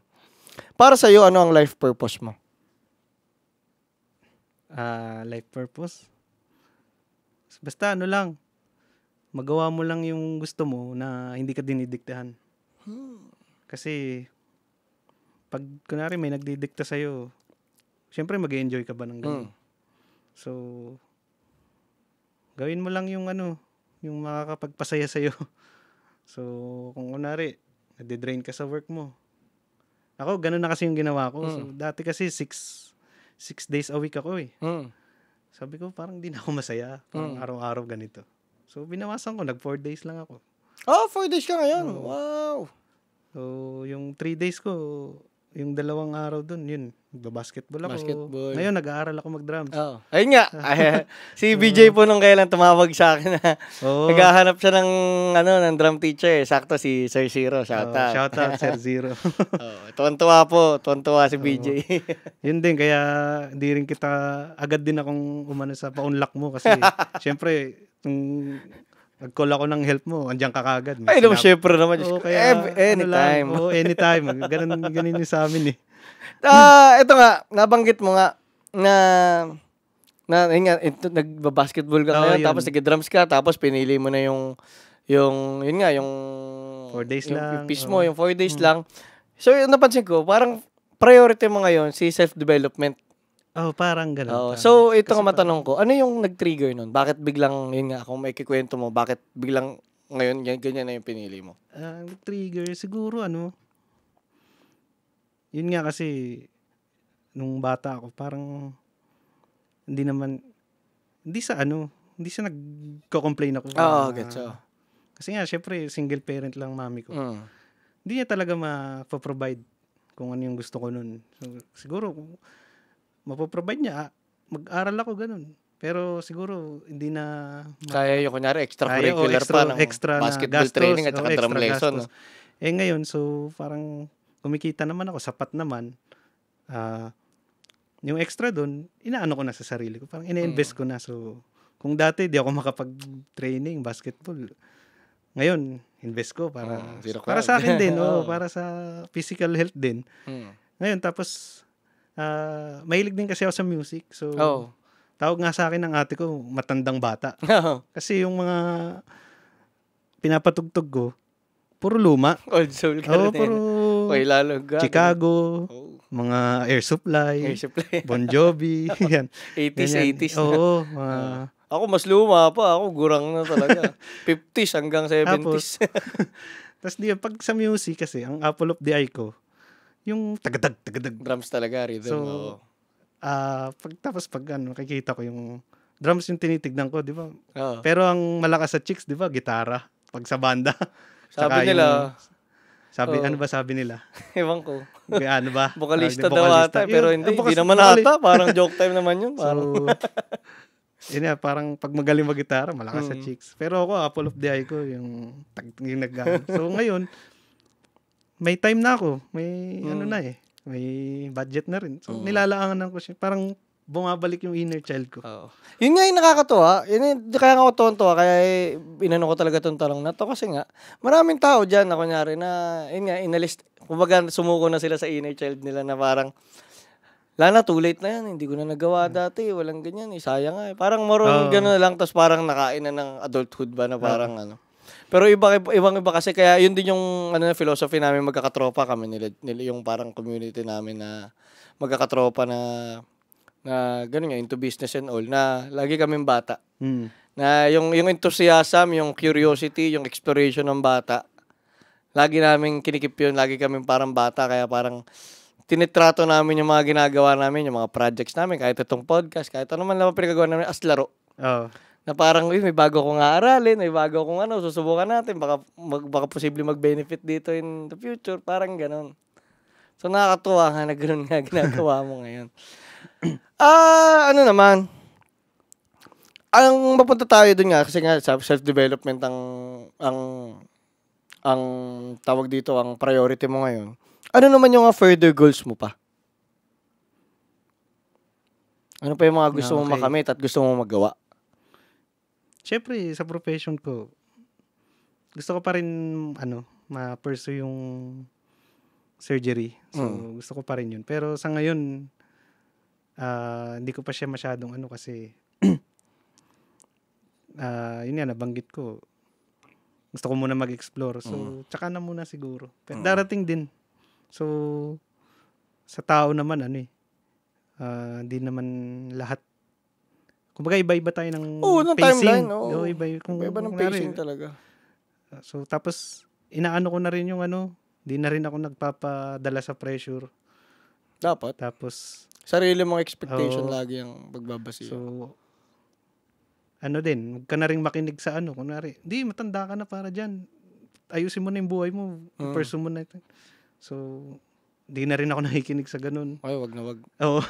Para sa iyo ano ang life purpose mo? Ah, life purpose. Basta ano lang, magawa mo lang yung gusto mo na hindi ka dinidiktahan. Kasi, pag kunwari may nagdidikta sa'yo, syempre mag enjoy ka ba ng ganun? Mm. So, gawin mo lang yung ano, yung makakapagpasaya sa'yo. So, kung kunwari, nade-drain ka sa work mo. Ako, ganun na kasi yung ginawa ko. So, dati kasi six, six days a week ako eh. Mm. Sabi ko, parang di na ako masaya. Parang araw-araw ganito. So, binawasan ko. Nag four days lang ako. Oh, four days ka ngayon. Wow. So, yung three days ko, yung dalawang araw dun, yun, nagbabasketball ako. Basketball. Ngayon, nag-aaral ako mag-drums. Oh. Ayun nga. Ay, si BJ po nung kailan tumawag sa akin na Oo. naghahanap siya ng ano ng drum teacher. Sakto si Sir Zero. Shout Oh, out. shout out, Sir Zero. oh, tuwan-tuwa po. Tuwan-tuwa si BJ. yun din, kaya hindi rin kita, agad din akong umano sa pa-unlock mo kasi, syempre, nung nag-call ako ng help mo, andyan ka kagad. May Ay, naman, syempre naman. Ko. kaya, Ev- anytime. Ano lang, oo, anytime. Ganun, ganun yung sa amin eh. Ah, ito nga, nabanggit mo nga na na yun nga, ito, nagba-basketball ka Oo, ngayon, yun. tapos nag-drums ka, tapos pinili mo na yung yung yun nga, yung Four days yung, lang, Yung piece mo, yung four days lang. So, yung napansin ko, parang priority mo ngayon si self-development. Oh, parang ganun. Parang. So, ito nga matanong ko, ano yung nag-trigger nun? Bakit biglang, yun nga, kung may kikwento mo, bakit biglang ngayon, ganyan, ganyan na yung pinili mo? Ah, trigger, siguro ano, yun nga kasi, nung bata ako, parang, hindi naman, hindi sa ano, hindi sa nagko-complain ako. Oo, na- gets. oo. Kasi nga, syempre, single parent lang mami ko. Mm. Hindi niya talaga ma-provide kung ano yung gusto ko nun. So, siguro, kung mapoprovide niya, mag-aral ako ganun. Pero siguro, hindi na Kaya yung kunyari, extracurricular Kaya, o, pa ng extra basketball gastos, training at o, saka drum extra lesson. No? Eh ngayon, so parang kumikita naman ako, sapat naman. Ah, yung extra doon, inaano ko na sa sarili ko. Parang ina-invest Mm. ko na. So, kung dati di ako makapag-training, basketball. Ngayon, invest ko para Mm, zero para sa akin din, oh, para sa physical health din. Mm. Ngayon, tapos ah, mahilig din kasi ako sa music. So, Oo. tawag nga sa akin ng ate ko, matandang bata. Oh. Kasi yung mga pinapatugtog ko, puro luma. Old soul ka rin. puro. Oy, lalo ga. Chicago, Oh. mga Air Supply, Air supply. Bon Jovi, yan. 80s, Ganyan. 80s na. Oo, mga... Ako mas luma pa. Ako gurang na talaga. 50s hanggang 70s. Tapos di, pag sa music kasi, ang apple of the eye ko, yung tagadag, tagadag. Drums talaga, rhythm. So, oo. Ah, pag tapos pag ano, nakikita ko yung drums yung tinitignan ko, di ba? Oo. Pero ang malakas sa chicks, di ba? Gitara. Pag sa banda. Sabi nila, Sabi, Oo. ano ba sabi nila? ewan ko. Ano ba? Vokalista Ah, daw ata, pero hindi. ah, Hindi naman ata. Parang joke time naman yun. So, Parang, yun nga, parang pag magaling mag-gitara, malakas sa Mm. chicks. Pero ako, apple of the eye ko, yung, tag, yung nag So, ngayon, may time na ako. May, Mm. ano na eh. May budget na rin. So, Mm. nilalaan ko siya. Parang bumabalik yung inner child ko. Oo. Yun nga yung nakakatuwa. Yun yung, kaya nga ako tuwan-tuwa. Kaya eh, inano ko talaga tong tanong na to. Kasi nga, maraming tao dyan na kunyari na, yun nga, inalis, kumbaga sumuko na sila sa inner child nila na parang, Lana, too late na yan. Hindi ko na nagawa dati. Walang ganyan. Eh. Sayang nga eh. Parang moron Oo. gano'n lang. Tapos parang nakain na ng adulthood ba na parang ano. Pero iba, ibang iba kasi. Kaya yun din yung ano, philosophy namin magkakatropa kami nila, nila. Yung parang community namin na magkakatropa na na ganun nga, into business and all, na lagi kaming bata. Mm. Na yung, yung enthusiasm, yung curiosity, yung exploration ng bata, lagi namin kinikip yun, lagi kaming parang bata, kaya parang tinitrato namin yung mga ginagawa namin, yung mga projects namin, kahit itong podcast, kahit ano man lang pinagagawa namin as laro. Oo. Na parang, uy, may bago kong aaralin, may bago kong ano, susubukan natin, baka, mag, baka posible mag-benefit dito in the future, parang ganun. So nakakatuwa nga na ganun nga ginagawa mo ngayon. Ah, ano naman, ang mapunta tayo dun nga, kasi nga sa self-development ang, ang, ang tawag dito, ang priority mo ngayon. Ano naman yung further goals mo pa? Ano pa yung mga gusto Okay. makamit at gusto mo magawa? Siyempre, sa profession ko, gusto ko pa rin, ano, ma-pursue yung surgery. So, Mm. gusto ko pa rin yun. Pero sa ngayon, ah, hindi ko pa siya masyadong ano kasi, ah, yun nga, nabanggit ko. Gusto ko muna mag-explore. So, tsaka na muna siguro. Pero Mm. darating din. So, sa tao naman, ano eh, ah, hindi naman lahat Kumbaga iba-iba tayo ng Oo, ng pacing. timeline, oo. Oo, iba, kung, Iba ng pacing talaga. So, tapos, inaano ko na rin yung ano, di na rin ako nagpapadala sa pressure. Dapat. Tapos, Sarili mong expectation Oo. lagi ang pagbabasihan. so, ano din, huwag ka na rin makinig sa ano. Kunwari, di, matanda ka na para dyan. Ayusin mo na yung buhay mo. Mm. Pursue mo na ito. So, di na rin ako nakikinig sa ganun. Ay, wag na wag. Oo.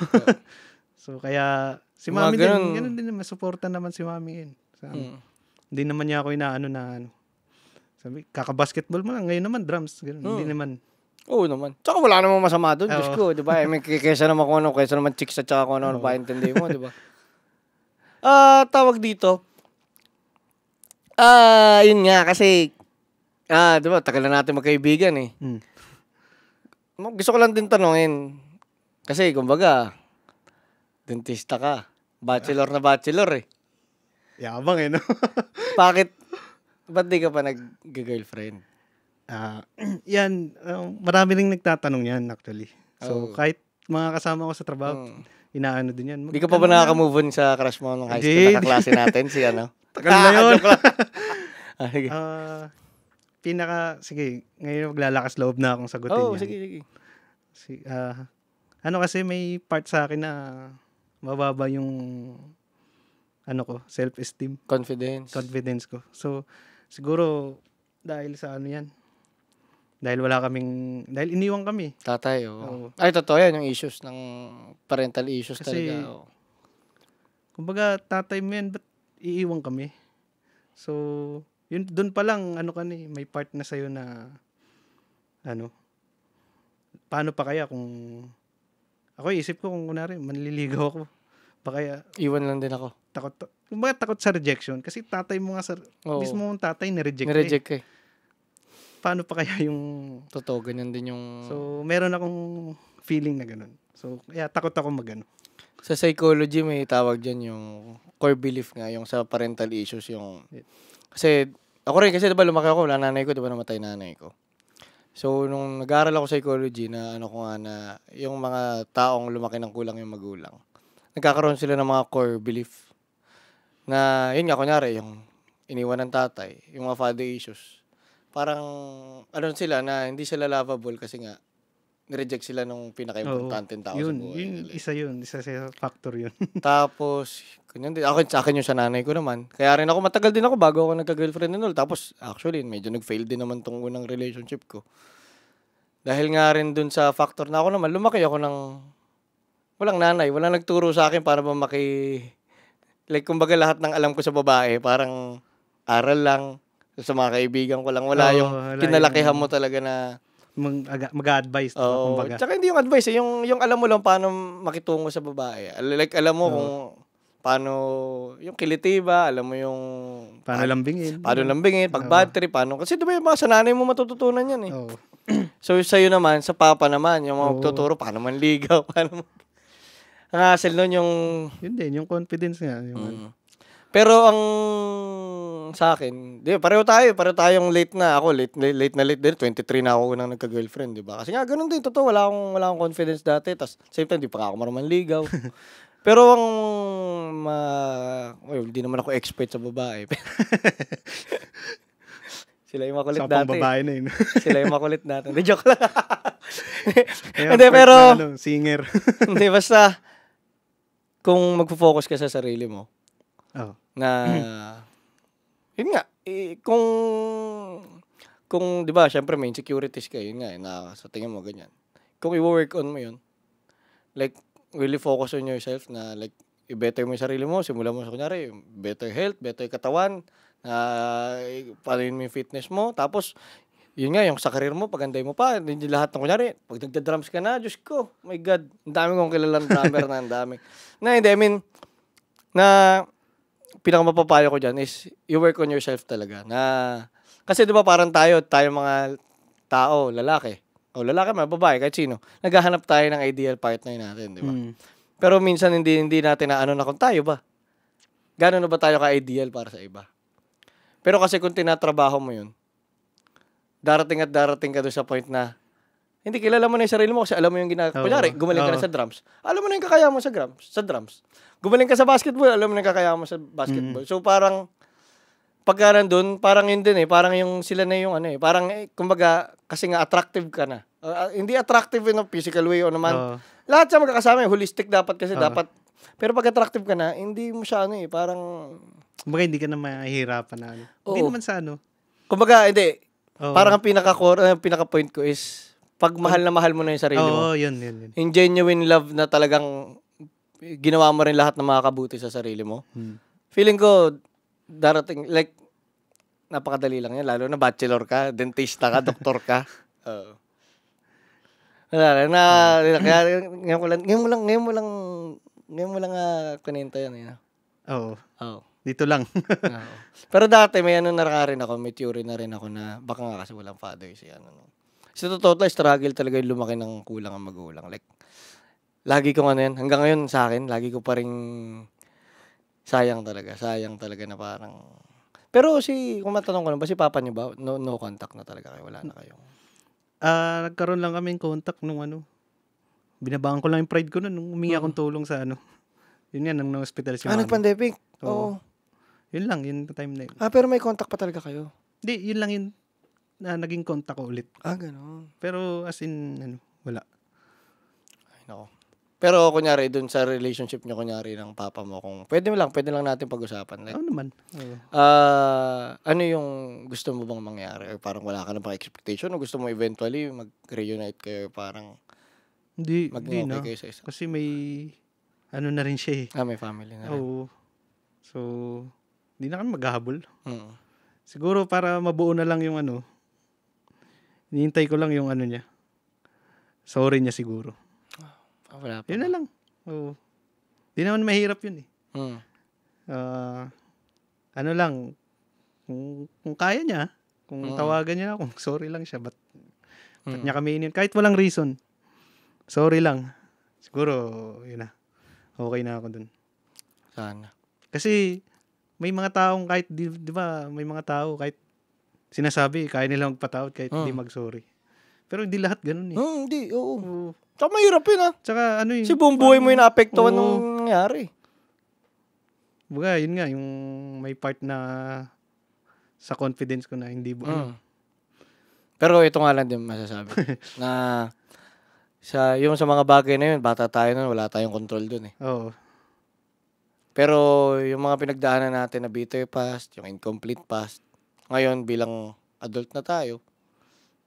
so, kaya, si Mga mami ganun. din, ganun din naman, supportan naman si mami yun. Sa, Mm. Hindi naman niya ako inaano na ano. Sabi, kaka-basketball mo lang. Ngayon naman, drums. Ganun. Mm. Hindi naman. Oo naman. Tsaka wala namang masama doon. Diyos Oo. ko, di ba? I mean, k- kesa naman kung ano, kesa naman chicks at saka kung ano, ano pa intindi mo, di ba? Ah, tawag dito. Ah, yun nga, kasi, ah, di ba, tagal na natin magkaibigan eh. Mm. Gusto ko lang din tanongin. Kasi, kumbaga, dentista ka. Bachelor na bachelor eh. Yabang eh, no? Bakit, ba't di ka pa nag-girlfriend? Ah, yan, uh, marami ring nagtatanong yan actually. So, Oo. kahit mga kasama ko sa trabaho, Hmm. inaano din yan. Di ka pa ba nakaka-move on sa crush mo nung high school? Hindi. Nakaklase natin, si ano? Tagal na yun. Ah, sige. Ah, pinaka, sige, ngayon maglalakas loob na akong sagutin Oo, yan. sige, sige. Si, ah, ano kasi may part sa akin na mababa yung ano ko, self-esteem, Confidence. confidence ko. So, siguro dahil sa ano yan, dahil wala kaming, dahil iniwan kami. Tatay, oo. Oo. Ay, totoo yan, yung issues ng parental issues Kasi- talaga. oo. Kumbaga, tatay mo yan, ba't iiwan kami? So, yun, doon pa lang, ano ka ni, may part na sa'yo na, ano, paano pa kaya kung, ako isip ko kung kunwari, manliligaw ako, baka Iwan lang din ako. takot, kumbaga takot sa rejection, kasi tatay mo nga sa, Oo. mismo mong tatay, nireject eh. Eh. Paano pa kaya yung, Totoo, ganyan din yung... so, meron akong feeling na ganun. So, kaya takot ako mag ano. Sa psychology, may tawag dyan yung core belief nga, yung sa parental issues, yung... Kasi, ako rin, kasi diba lumaki ako, wala nanay ko, diba namatay nanay ko. So, nung nag-aaral ako psychology, na ano ko nga na, yung mga taong lumaki ng kulang yung magulang, nagkakaroon sila ng mga core belief. Na, yun nga, kunyari, yung iniwan ng tatay, yung mga father issues. Parang, ano sila, na hindi sila lovable kasi nga, nireject sila nung pinaka-importante tao sa Yun, buhay yun, nila. isa yun. Isa sa factor yun. Tapos, ganyan din. Ako, sa akin yung sa nanay ko naman. Kaya rin ako, matagal din ako bago ako nagka-girlfriend and all. Tapos, actually, medyo nag-fail din naman tong unang relationship ko. Dahil nga rin dun sa factor na ako naman, lumaki ako ng walang nanay. Walang nagturo sa akin para ba maki... Like, kumbaga lahat ng alam ko sa babae, parang aral lang. Sa mga kaibigan ko lang. Wala Oo, yung wala kinalakihan yung- mo talaga na mag-advise. diba, Oo. kumbaga. Tsaka hindi yung advice, eh, yung, yung alam mo lang paano makitungo sa babae. Like, alam mo kung paano, yung kiliti ba, alam mo yung... Paano lambingin. Paano lambingin, pag bad trip, paano. Kasi diba yung mga sa nanay mo matututunan yan eh. Oo. So, sa'yo naman, sa papa naman, yung mga magtuturo, paano manligaw, paano mag... Ang hassle nun yung... Yun din, yung confidence nga. Yung, ano. Pero ang sa akin, di pareho tayo, pareho tayong late na ako, late late, late na late din, 23 na ako nang nagka-girlfriend, di ba? Kasi nga ganun din totoo, wala akong wala akong confidence dati, tas same time di pa ako marunong ligaw. Pero ang ma well, hindi naman ako expert sa babae. Sila yung makulit Sa pang dati. babae na yun. Sila yung makulit dati. Hindi, joke lang. Hindi, pero- na, ano, singer. Hindi, basta kung magfo-focus ka sa sarili mo, oh. na yun nga eh, kung kung 'di ba syempre may insecurities ka yun nga eh, na sa tingin mo ganyan kung i-work on mo yun like really focus on yourself na like i-better mo yung sarili mo simulan mo sa kunyari better health better katawan na uh, paano yung fitness mo tapos yun nga, yung sa career mo, paganday mo pa. Hindi lahat ng kunyari, pag nagda-drums ka na, Diyos ko, my God, ang dami kong kilalang drummer na, ang dami. Na, hindi, I mean, na pinakamapapayo ko dyan is you work on yourself talaga. Na, kasi di ba parang tayo, tayo mga tao, lalaki, o lalaki man, babae, kahit sino, naghahanap tayo ng ideal partner natin, di ba? Mm. Pero minsan hindi hindi natin na ano na kung tayo ba. Gano'n na ba tayo ka-ideal para sa iba? Pero kasi kung tinatrabaho mo yun, darating at darating ka doon sa point na hindi kilala mo na yung sarili mo kasi alam mo yung ginagawa. Kunyari, gumaling ka na sa drums. Alam mo na yung kakaya mo sa drums. Sa drums. Gumaling ka sa basketball, alam mo na yung kakaya mo sa basketball. So parang pagka nandun, parang yun din eh. Parang yung sila na yung ano eh. Parang eh, kumbaga, kasi nga attractive ka na. Uh, hindi attractive in a physical way o naman. Oo. Lahat siya magkakasama eh. Holistic dapat kasi Oo. dapat. Pero pag attractive ka na, hindi mo siya ano eh. Parang, Kumbaga hindi ka na mahihirapan na ano. Hindi Oo. naman sa ano. kumbaga, hindi. Oo. Parang ang pinaka-core, uh, pinaka-point ko is, pag mahal na mahal mo na yung sarili mo, Oo, yun, yun, yun. yung genuine love na talagang ginawa mo rin lahat ng makakabuti sa sarili mo. Hmm. Feeling ko, darating, like, napakadali lang yan. Lalo na bachelor ka, dentista ka, doktor ka. Oo. Wala lang, na, kaya ngayon ko lang, ngayon mo lang, ngayon mo lang, ngayon mo lang uh, kunento yan. Yun. Oo. Oo. Dito lang. Oo. Pero dati may ano na rin ako, may theory na rin ako na baka nga kasi walang father si ano. No. Sa totoo lang, struggle talaga yung lumaki ng kulang ang magulang. Like, lagi ko ano yan, hanggang ngayon sa akin, lagi ko pa rin sayang talaga, sayang talaga na parang pero si, kung matanong ko lang, ba si papa niyo ba, no, no contact na talaga kayo, wala na kayo. Ah, nagkaroon lang kami contact nung ano. Binabangan ko lang yung pride ko nun nung humingi akong tulong sa ano. Yun nga, nang na-hospital si Ah, mama. nag-pandemic? Oo. Oo. Yun lang, yun time na yun. Ah, pero may contact pa talaga kayo? Hindi, yun lang yun na naging contact ko ulit. Ah, gano'n. Pero as in, ano, wala. Ay, nako. Pero kunyari, dun sa relationship niyo, kunyari ng papa mo, kung pwede mo lang, pwede lang natin pag-usapan. Like, Oo naman. Oo. ah ano yung gusto mo bang mangyari? Or parang wala ka na pang expectation? O gusto mo eventually mag-reunite kayo? Parang Hindi, maging hindi okay kayo sa isa? Kasi may, ano na rin siya eh. Ah, may family na rin. Oo. So, hindi na kami maghahabol. Mm. Siguro para mabuo na lang yung ano, hinihintay ko lang yung ano niya. Sorry niya siguro. Ah, wala pa. Yun na lang. Oo. Di naman mahirap yun eh. Mm. Ah, ano lang, kung, kung kaya niya, kung Mm. tawagan niya ako, sorry lang siya, ba't, ba't Mm. niya kami inin? Kahit walang reason, sorry lang. siguro, yun na. Okay na ako dun. Sana. Kasi, may mga taong kahit, di, di ba, may mga tao kahit sinasabi, kaya nila magpatawad kahit hindi mag-sorry. Pero hindi lahat ganun eh. Hmm, hindi, oo. Oo. Tsaka mahirap yun ah. Tsaka ano yun. Kasi buong buhay mo yung naapektuhan Oo. nung nangyari. Baga, yun nga, yung may part na sa confidence ko na hindi bu- ano, Mm. Pero ito nga lang din masasabi. na sa yung sa mga bagay na yun, bata tayo nun, wala tayong control dun eh. Oo. Pero yung mga pinagdaanan natin na bitter past, yung incomplete past, ngayon bilang adult na tayo,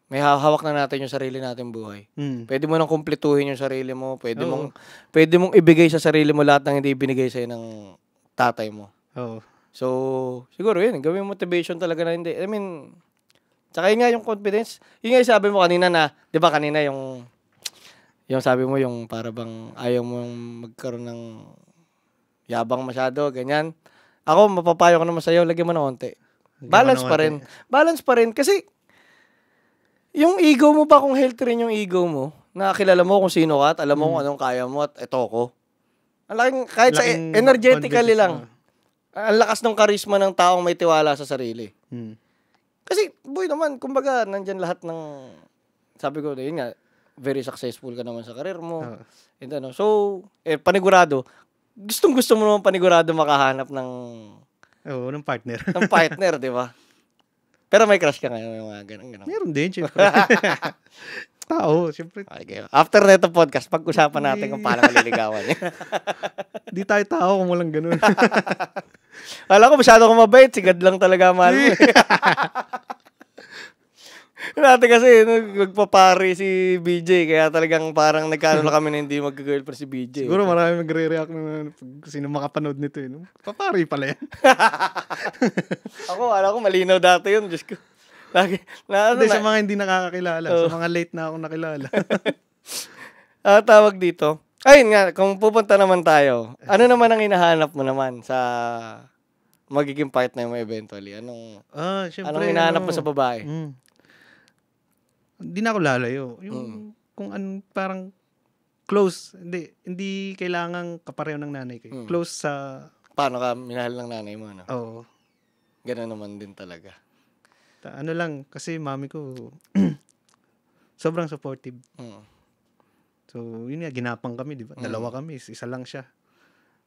may hawak na natin yung sarili natin buhay. Mm. Pwede mo nang kumpletuhin yung sarili mo, pwede Oo. mong pwede mong ibigay sa sarili mo lahat ng hindi binigay sa'yo ng tatay mo. Oo. So, siguro yun, gawing motivation talaga na hindi. I mean, tsaka yun nga yung confidence. Yun nga yung sabi mo kanina na, di ba kanina yung, yung sabi mo yung para bang ayaw mong magkaroon ng yabang masyado, ganyan. Ako, mapapayo ko naman sa'yo, lagyan mo ng konti. Lagyan Balance pa rin. Balance pa rin. Kasi, yung ego mo ba, kung healthy rin yung ego mo, na kilala mo kung sino ka at alam mo kung anong kaya mo at eto ko. Ang laking, kahit sa Laking energetically confidence lang, na- ang lakas ng karisma ng taong may tiwala sa sarili. Mm. Kasi, boy naman, kumbaga, nandyan lahat ng, sabi ko, yun nga, very successful ka naman sa karir mo. Oo. And ano, so, eh, panigurado, gustong gusto mo naman panigurado makahanap ng, Oo, ng partner. ng partner, di ba? Pero may crush ka ngayon, yung mga ganun, ganun. Meron din, syempre. Tao, syempre. Okay. After na itong podcast, pag-usapan natin kung paano maliligawan niya. Di tayo tao kung walang ganun. Alam ko, masyado akong mabait. Sigad lang talaga mahal mo. Dati kasi, no, magpapari si BJ. Kaya talagang parang nagkano na kami na hindi mag-girlfriend si BJ. Siguro marami magre-react na pag sino makapanood nito. Eh, no? Papari pala yan. Ako, alam ko, malinaw dati yun. Diyos ko. Lagi, na, ano, Hindi, sa na, mga hindi nakakakilala. Sa mga late na akong nakilala. ah, tawag dito. Ayun nga, kung pupunta naman tayo, ano naman ang hinahanap mo naman sa magiging partner mo eventually? Anong, ah, syempre. anong hinahanap mo ano, sa babae? Mm. Hindi na ako lalayo. Yung Mm. kung an parang close, hindi hindi kailangan kapareho ng nanay ko. Mm. Close sa Paano ka minahal ng nanay mo? No? oh, Ganun naman din talaga. ta- ano lang kasi mami ko sobrang supportive. Mm. So, yun nga ginapang kami, di ba? Mm. Dalawa kami, isa lang siya.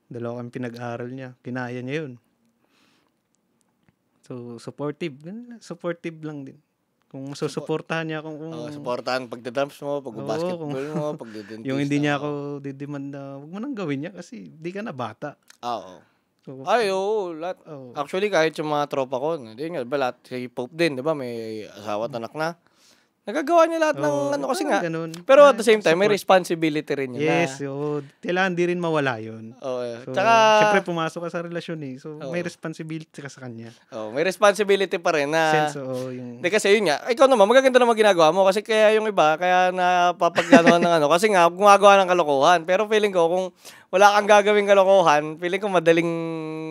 Dalawa kami pinag-aral niya. Kinaya niya yun. So, supportive. Supportive lang din. Kung masusuportahan niya akong kung Oh, supportahan pagdadrums mo, pag-basketball mo, pagdidentista. yung hindi niya ako didemand na huwag mo nang gawin niya kasi di ka na bata. Ah, Oo. So, Ay, oo. Lahat. oh, Actually, kahit yung mga tropa ko, hindi nga, ba, lahat, si Pope din, di ba, may asawa at anak na. Nagagawa niya lahat ng oh, ano kasi nga. ganun. Pero at Ah, the same time, may responsibility rin yun Yes, na. oh, kailangan di rin mawala yun. Oo. So, Tsaka, syempre pumasok ka sa relasyon eh. So, Oo. may responsibility ka sa kanya. oh, may responsibility pa rin na... Sense, oo, yung... Hindi kasi yun nga, ikaw naman, magaganda naman ginagawa mo kasi kaya yung iba, kaya napapaganoan ng ano, kasi nga, gumagawa ng kalokohan. Pero feeling ko, kung wala kang gagawing kalokohan, feeling ko madaling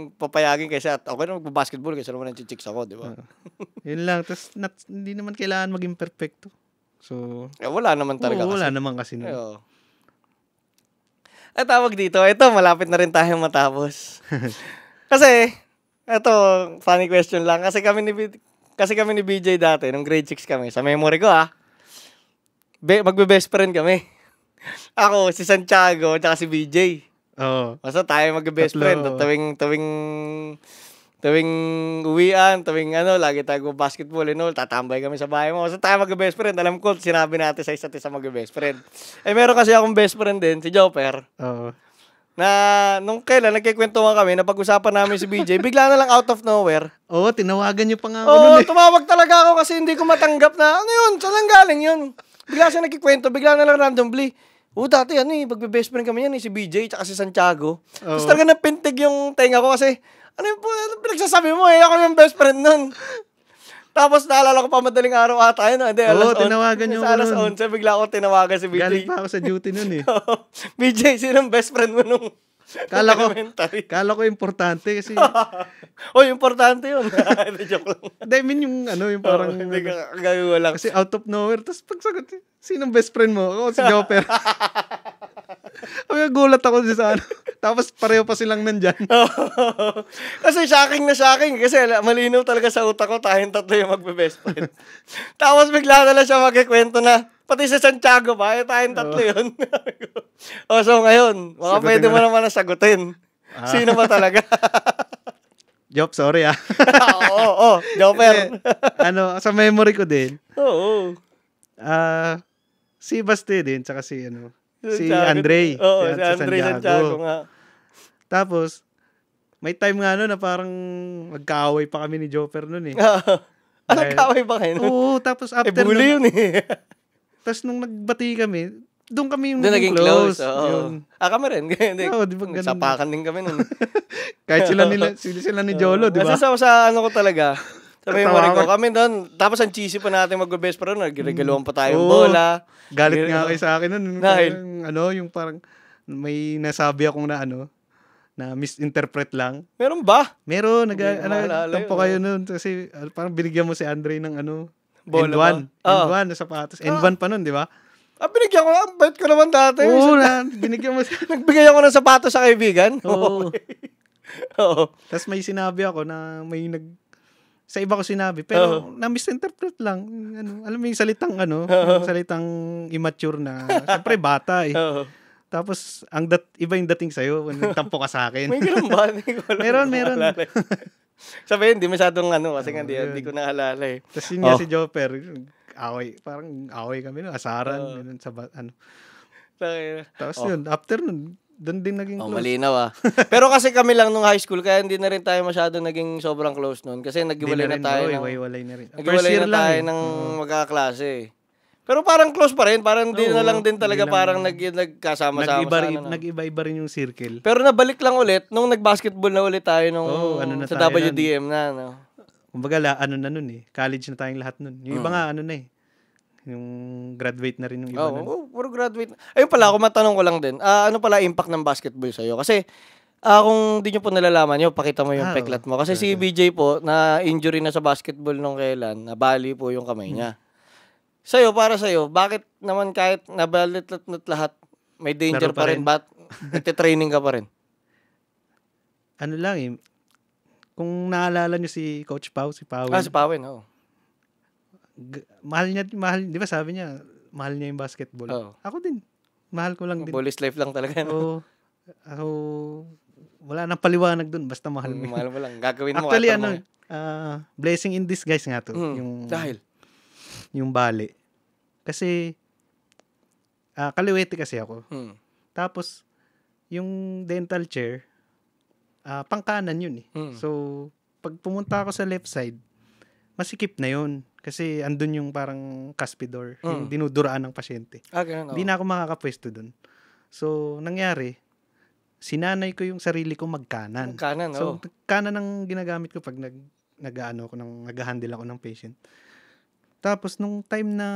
papayagin kasi at okay na magbabasketball kasi naman nanchichicks ako, di ba? Yun lang. Tapos, hindi naman kailangan maging perfecto. So, Eh, wala naman talaga oo, kasi. wala naman kasi. nun. Oo. At tawag dito, ito, malapit na rin tayo matapos. kasi, ito, funny question lang. Kasi kami ni, kasi kami ni BJ dati, nung grade 6 kami, sa memory ko ah, be, magbe-best friend kami. Ako, si Santiago, tsaka si BJ. Oo. Basta tayo magbe-best Tatlo. friend. At Tuwing, tuwing, tuwing uwian, tuwing ano, lagi tayo basketball and all, tatambay kami sa bahay mo. Basta tayo magbe-best friend. Alam ko, sinabi natin sa isa't isa magbe-best friend. Eh, meron kasi akong best friend din, si Joper, Oo. na nung kailan, nagkikwentuhan kami, napag-usapan namin si BJ, bigla na lang out of nowhere. Oo, tinawagan niyo pa nga ako Oo, nun eh. tumawag talaga ako kasi hindi ko matanggap na, ano yun, saan lang galing yun? Bigla siya nagkikwento, bigla na lang randomly. Oo, dati ano eh, magbe-best friend kami yan eh, si BJ tsaka si Santiago. Tapos Oo. talaga napintig yung tenga ko kasi, ano yung ano pinagsasabi mo eh, ako yung best friend nun. Tapos naalala ko pa madaling araw ata yun. ah. Hindi, Oo, alas on- tinawagan niyo Sa ako alas nun. 11, bigla ako tinawagan si BJ. Galing pa ako sa duty nun eh. BJ, sinong best friend mo nung Kala ko-? Kala ko importante kasi, oh, importante yun. Hindi, joke lang. hindi, I mean yung ano, yung parang, Parang, hindi ka gagawa lang. kasi out of nowhere, tapos pagsagot, sinong best friend mo? Ako, si Joper. Kaya gulat ako sa ano. Tapos pareho pa silang nandyan. kasi shocking na shocking. Kasi malinaw talaga sa utak ko, tayong tatlo yung magbe-best friend. Tapos bigla na lang siya magkikwento na, pati sa Santiago pa, eh, tayong tatlo yun. o, so ngayon, baka Sagutin pwede mo mo na. naman na sagutin. Sino ba talaga? Job, sorry ah. Oo, oo, Jopper. ano, sa memory ko din, Oo. ah si Baste din, tsaka si ano, si Santiago. Andre. Oo, Yan, si sa Andre Santiago nga. Tapos, may time nga no na parang magkaaway pa kami ni Joper nun eh. Anong Dahil- kaway ba kayo? nun? Oo, tapos Eh, after bully nun, yun eh. Tapos nung nagbati kami, doon kami yung Doon naging close. Oo. Yun. Ah, kami rin. Hindi. Di ba ganun? Sapakan din kami nun. Kahit sila nila, sila, sila ni Jolo, di ba? Kasi sa, sa ano ko talaga, sa memory ko, kami doon, tapos ang cheesy pa natin mag-best pero nagregaluhan pa tayong Oo. bola. Galit nga kayo sa akin nun. Dahil? Ano, yung parang may nasabi akong na ano, na misinterpret lang. Meron ba? Meron, nag, ko ano, tampo kayo nun. Kasi ah, parang binigyan mo si Andre ng ano, Bola N1. ba? Oo. N1 na sapatos. N1 pa nun, di ba? Ah, binigyan ko, ang bait ko naman dati. Oo, na, binigyan mo. Nagbigay ako ng sapatos sa kaibigan. Oo. Oo. Tapos may sinabi ako na may nag... Sa iba ko sinabi, pero na-misinterpret lang. Ano, alam mo yung salitang ano, yung salitang immature na, syempre bata eh. Oo. Tapos, ang dat, iba yung dating sa'yo, nagtampo ka sa akin. May ganun ba? Meron, meron. Maalala eh. Sabihin, di masyadong ano, kasi nga Oo, di, yun. di ko naalala eh. Tapos yun nga Oh. si Joper, away, parang away kami, no? asaran, Oo. ganun, sa, ano. Tapos Oh. yun, after nun, doon din naging Oh, close. malinaw ah. Pero kasi kami lang nung high school, kaya hindi na rin tayo masyado naging sobrang close nun. Kasi Hindi naghiwalay na, rin, tayo oo, ng, iwalay na rin. Year na lang tayo eh. ng magkaklase eh. Pero parang close pa rin. Parang hindi na lang din talaga lang- parang nag, nagkasama-sama Nag-iba, sa rin- ano, no? nag-iba-iba rin yung circle. Pero nabalik lang ulit nung nag-basketball na ulit tayo nung Oo, ano na sa tayo WDM na. No? Kumbaga, la, ano na nun eh. College na tayong lahat nun. Yung iba Mm. nga, ano na eh. Yung graduate na rin yung iba Oo, nun. oh, puro graduate. Ayun pala, ako matanong ko lang din. Ah, ano pala impact ng basketball sa'yo? Kasi ah, kung di nyo po nalalaman nyo, pakita mo yung Ah, peklat mo. Kasi si BJ po, na injury na sa basketball nung kailan, nabali po yung kamay niya. Sa'yo, para sa'yo, bakit naman kahit nabalit at lahat, may danger Laro pa pa rin, ba't nagtitraining ka pa rin? Ano lang eh. Kung naalala nyo si Coach Pau, si Pau. Ah, si Pawin, oo. g- mahal niya, mahal, di ba sabi niya, mahal niya yung basketball. Oo. Ako din. Mahal ko lang din. Bullies life lang talaga. No? Oo. ako, wala nang paliwanag dun, basta mahal mo. Mm, Mahal mo lang. Gagawin mo. Actually, ano, mo. ah, blessing in disguise nga to. Mm, yung, Dahil. yung bali. Kasi, ah, kaliwete kasi ako. Hmm. Tapos, yung dental chair, ah, pangkanan yun eh. Hmm. So, pag pumunta ako sa left side, masikip na yun. Kasi andun yung parang cuspidor, yung Mm. dinuduraan ng pasyente. Ah, ganun. Hindi na ako makakapwesto dun. So, nangyari, sinanay ko yung sarili ko magkanan. Kanan, oo. So, kanan ang ginagamit ko pag nag nag-ano ako ng nag-handle ako ng patient. Tapos nung time na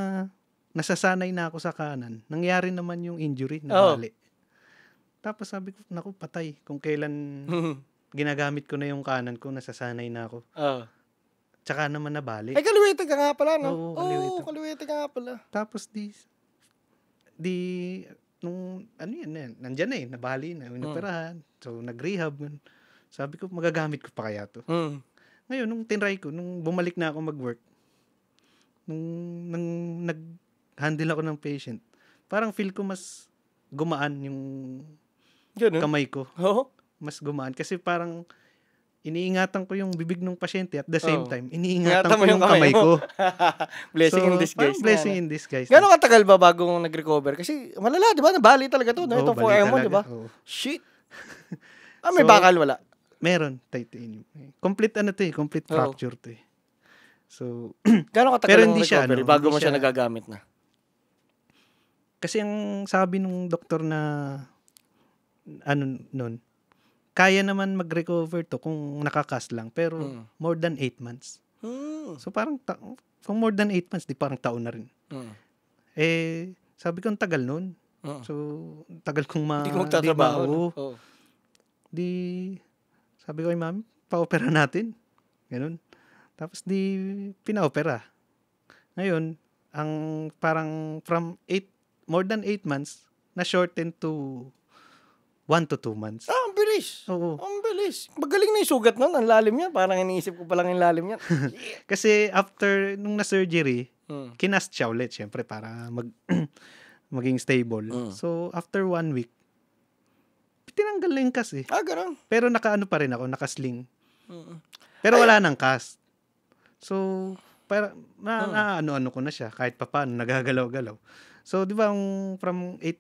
nasasanay na ako sa kanan, nangyari naman yung injury na Oo. bali. Tapos sabi ko, naku, patay. Kung kailan Hmm. ginagamit ko na yung kanan ko, nasasanay na ako. Oo. Tsaka naman nabali. Ay, kaliwete ka nga pala, no? Oo, Oo, kaliwete. kaliwete ka nga pala. Tapos di, di, nung, ano yan, yan, nandyan na eh, nabali na, inoperahan. So, nag-rehab. Sabi ko, magagamit ko pa kaya to. Hmm. Ngayon, nung tinry ko, nung bumalik na ako mag-work, nung, nung nag-handle ako ng patient, parang feel ko mas gumaan yung Ganun. kamay ko. Oo. Mas gumaan. Kasi parang iniingatan ko yung bibig ng pasyente at the same Oo. time, iniingatan Ingatan ko yung kamay ko. blessing in So, disguise. parang blessing in disguise. Gano'ng katagal ba bago nag-recover? Kasi malala, di ba? Nabali talaga to. No? Oo, Ito 4M mo, di ba? Oo. Shit. Ah, may So, bakal wala. Meron, titanium. Complete ano to eh, complete Oo. fracture to eh. So, Gano'ng katagal Pero hindi siya, ano, bago hindi mo siya siya- nagagamit na? Kasi ang sabi nung doktor na ano nun, kaya naman mag-recover to kung nakakas lang pero Mm. more than 8 months. Hmm. So parang ta- kung more than 8 months, di parang taon na rin. Hmm. Eh sabi ko ang tagal nun. Hmm. So tagal kong ma Hindi ko magtatrabaho. di. Oo. di sabi ko kay mami, pa-opera natin. Ganun. Tapos di pina-opera. Ngayon, ang parang from 8 more than 8 months na-shorten to 1 to 2 months. Ah, ang bilis. Oo. Ang bilis. Magaling na yung sugat nun. Ang lalim yan. Parang iniisip ko pa lang yung lalim yan. Kasi after nung na-surgery, Hmm. kinast siya ulit, syempre, para mag maging stable. Mm. So, after one week, tinanggal na yung cast eh. Ah, ganun. Pero nakaano pa rin ako, nakasling. Mm. Pero wala nang cast. So, para, na, Mm. na ano-ano ko na siya, kahit pa paano, nagagalaw-galaw. So, di ba, ang from 8,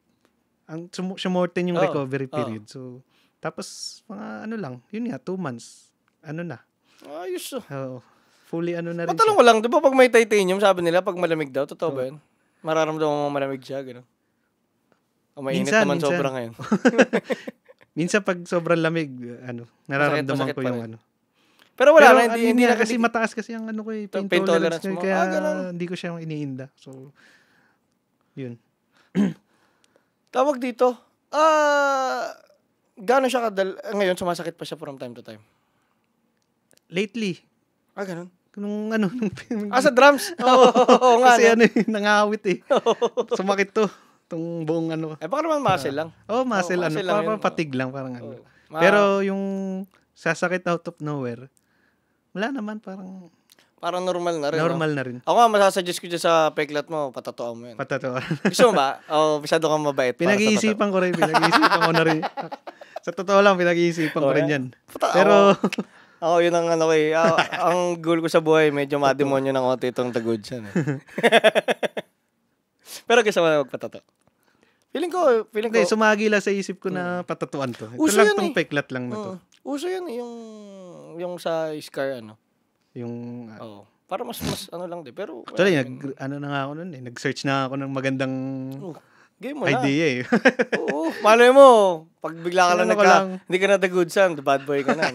ang sum- sumorten yung Oo, recovery period. So, tapos, mga ano lang, yun nga, 2 months. Ano na. Ayos ah. Oo. fully ano na rin Matanong ko lang, di ba pag may titanium, sabi nila, pag malamig daw, totoo ba yun? Mararamdaman mo malamig siya, gano'n. O mainit Minsan, naman minsan. sobra ngayon. Minsan pag sobrang lamig, ano, nararamdaman masakit ko pa yung ano. Pero wala Pero na, ano hindi, yun hindi na kasi mataas kasi ang ano ko eh, pain, Pain tolerance, tolerance ko, mo. kaya Ah, hindi ko siya iniinda. So, yun. Tawag dito, ah, gano'n siya kadal, ngayon sumasakit pa siya from time to time. Lately, Ah, ganun. nung ano, nung, Ah, sa drums? Oo, oo nga. kasi no? ano, eh, nangawit eh. Sumakit to. Itong buong ano. Eh, baka naman muscle lang. Oh, muscle, Oo, ano, muscle lang parang patig lang, parang ano. Oo. Pero yung sasakit out of nowhere, wala naman, parang parang normal na rin. no? normal na rin. Ako nga, masasuggest ko dyan sa peklat mo, patatuan mo yan. Patatawa. Gusto mo ba? O, masyado kang mabait. Pinag-iisipan ko rin, pinag-iisipan ko na rin. Sa totoo lang, pinag-iisipan ko Oh, rin yeah. yan. Pata- Pero, Ako, ako yun ang ano ko eh. Ah, ang goal ko sa buhay, medyo mademonyo ng konti itong tagod siya. Eh. Pero gusto mo na magpatato. Feeling ko, feeling ko, hindi, sumagi lang sa isip ko na patatuan to. Ito Uso lang yan tong eh. peklat lang na to. Oo. uso yan eh, yung, yung sa scar, ano. Yung, uh, Oo. Para mas, mas ano lang din. Pero, actually, wala, nag, ano na nga ako nun eh. Nag-search na ako ng magandang Oh, game mo na. idea eh. Oo. Malay mo, pag bigla ka lang Ano ko nagka, lang. hindi ka na the good son, the bad boy ka na.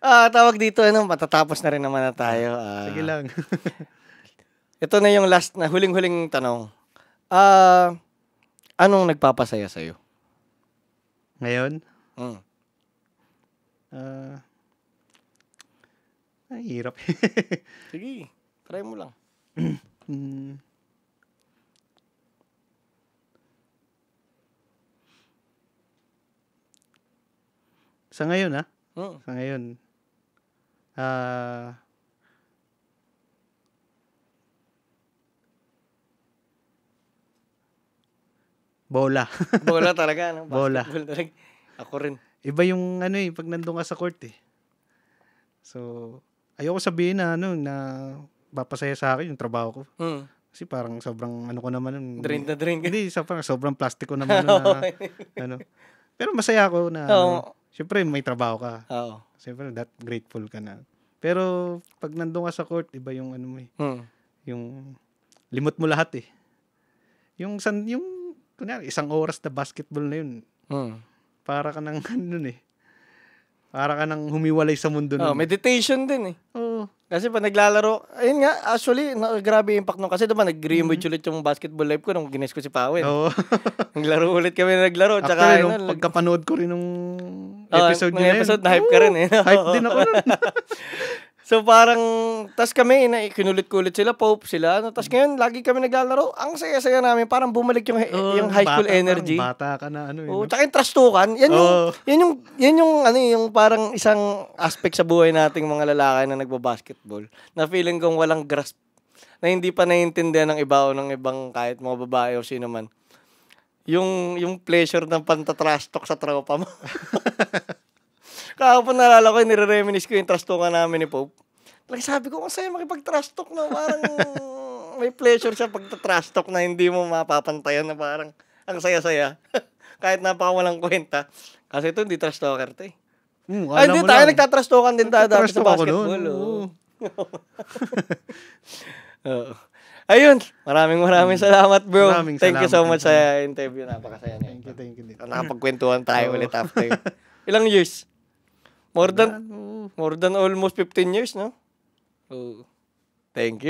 ah, tawag dito, ano, matatapos na rin naman na tayo. Ah, Sige lang. Ito na yung last na huling-huling tanong. Ah, anong nagpapasaya sa'yo? Ngayon, Mm. ah, ay, hirap. Sige, try mo lang. Sa ngayon, ah. Mm. Sa ngayon. Ah... bola. Bola talaga, no? Bola. Talaga. Ako rin. Iba yung ano eh, pag nandun ka sa court eh. So, ayoko sabihin na ano, na papasaya sa akin yung trabaho ko. Mm. Kasi parang sobrang ano ko naman. Drain na drain. Hindi, sobrang, sobrang plastiko naman na, ano. Pero masaya ako na, ano, Oo. syempre may trabaho ka. Oo. Siyempre, that grateful ka na. Pero, pag nandun ka sa court, iba yung ano mo eh. Mm. Yung, limot mo lahat eh. Yung, san, yung, kunyari, isang oras na basketball na yun, Mm. para ka nang, ano eh. Para ka nang humiwalay sa mundo Oh, nun. meditation din eh. Oo. Kasi pag naglalaro, ayun nga, actually, na, grabe impact nung kasi diba nag-reemerge ulit yung basketball life ko nung gines ko si Pawin. Oo. Naglaro ulit kami na naglaro. Tsaka, Actually, ayun nung na, pagkapanood ko rin nung Oh, episode nung na yun, episode, na-hype ka rin eh. hype din ako nun. So parang, tas kami, na, kinulit-kulit sila, Pope sila, ano, tas ngayon, lagi kami naglalaro, ang saya-saya namin, parang bumalik yung, Oo, yung high school energy. parang Bata ka na ano. eh, Oo, no? tsaka yung trastukan, yan yung, Oo. yan yung, yan yung, ano, eh, yung parang isang aspect sa buhay nating mga lalaki na nagbabasketball, na feeling kong walang grasp, na hindi pa naiintindihan ng iba o ng ibang kahit mga babae o sino man. Yung, yung pleasure ng pantatrash talk sa tropa mo. Kahapon naalala ko, nire-reminis ko yung trash talk namin ni Pope. Like, sabi ko, ang saya makipag-trash talk na parang may pleasure siya pag trash talk na hindi mo mapapantayan na parang ang saya-saya. Kahit napaka walang kwenta. Kasi ito, hindi trash talker to eh. Hmm, Ay, hindi tayo nagtatrash talkan din tayo dati sa basketball. oo. oo. Oo. Ayun, maraming maraming salamat bro. Maraming Thank you so salamat much sa interview. Napakasaya na. Thank you, thank you. Nakapagkwentuhan tayo Oo. ulit after. Ilang years? More than Oo. more than almost 15 years, no? Oo. Thank you.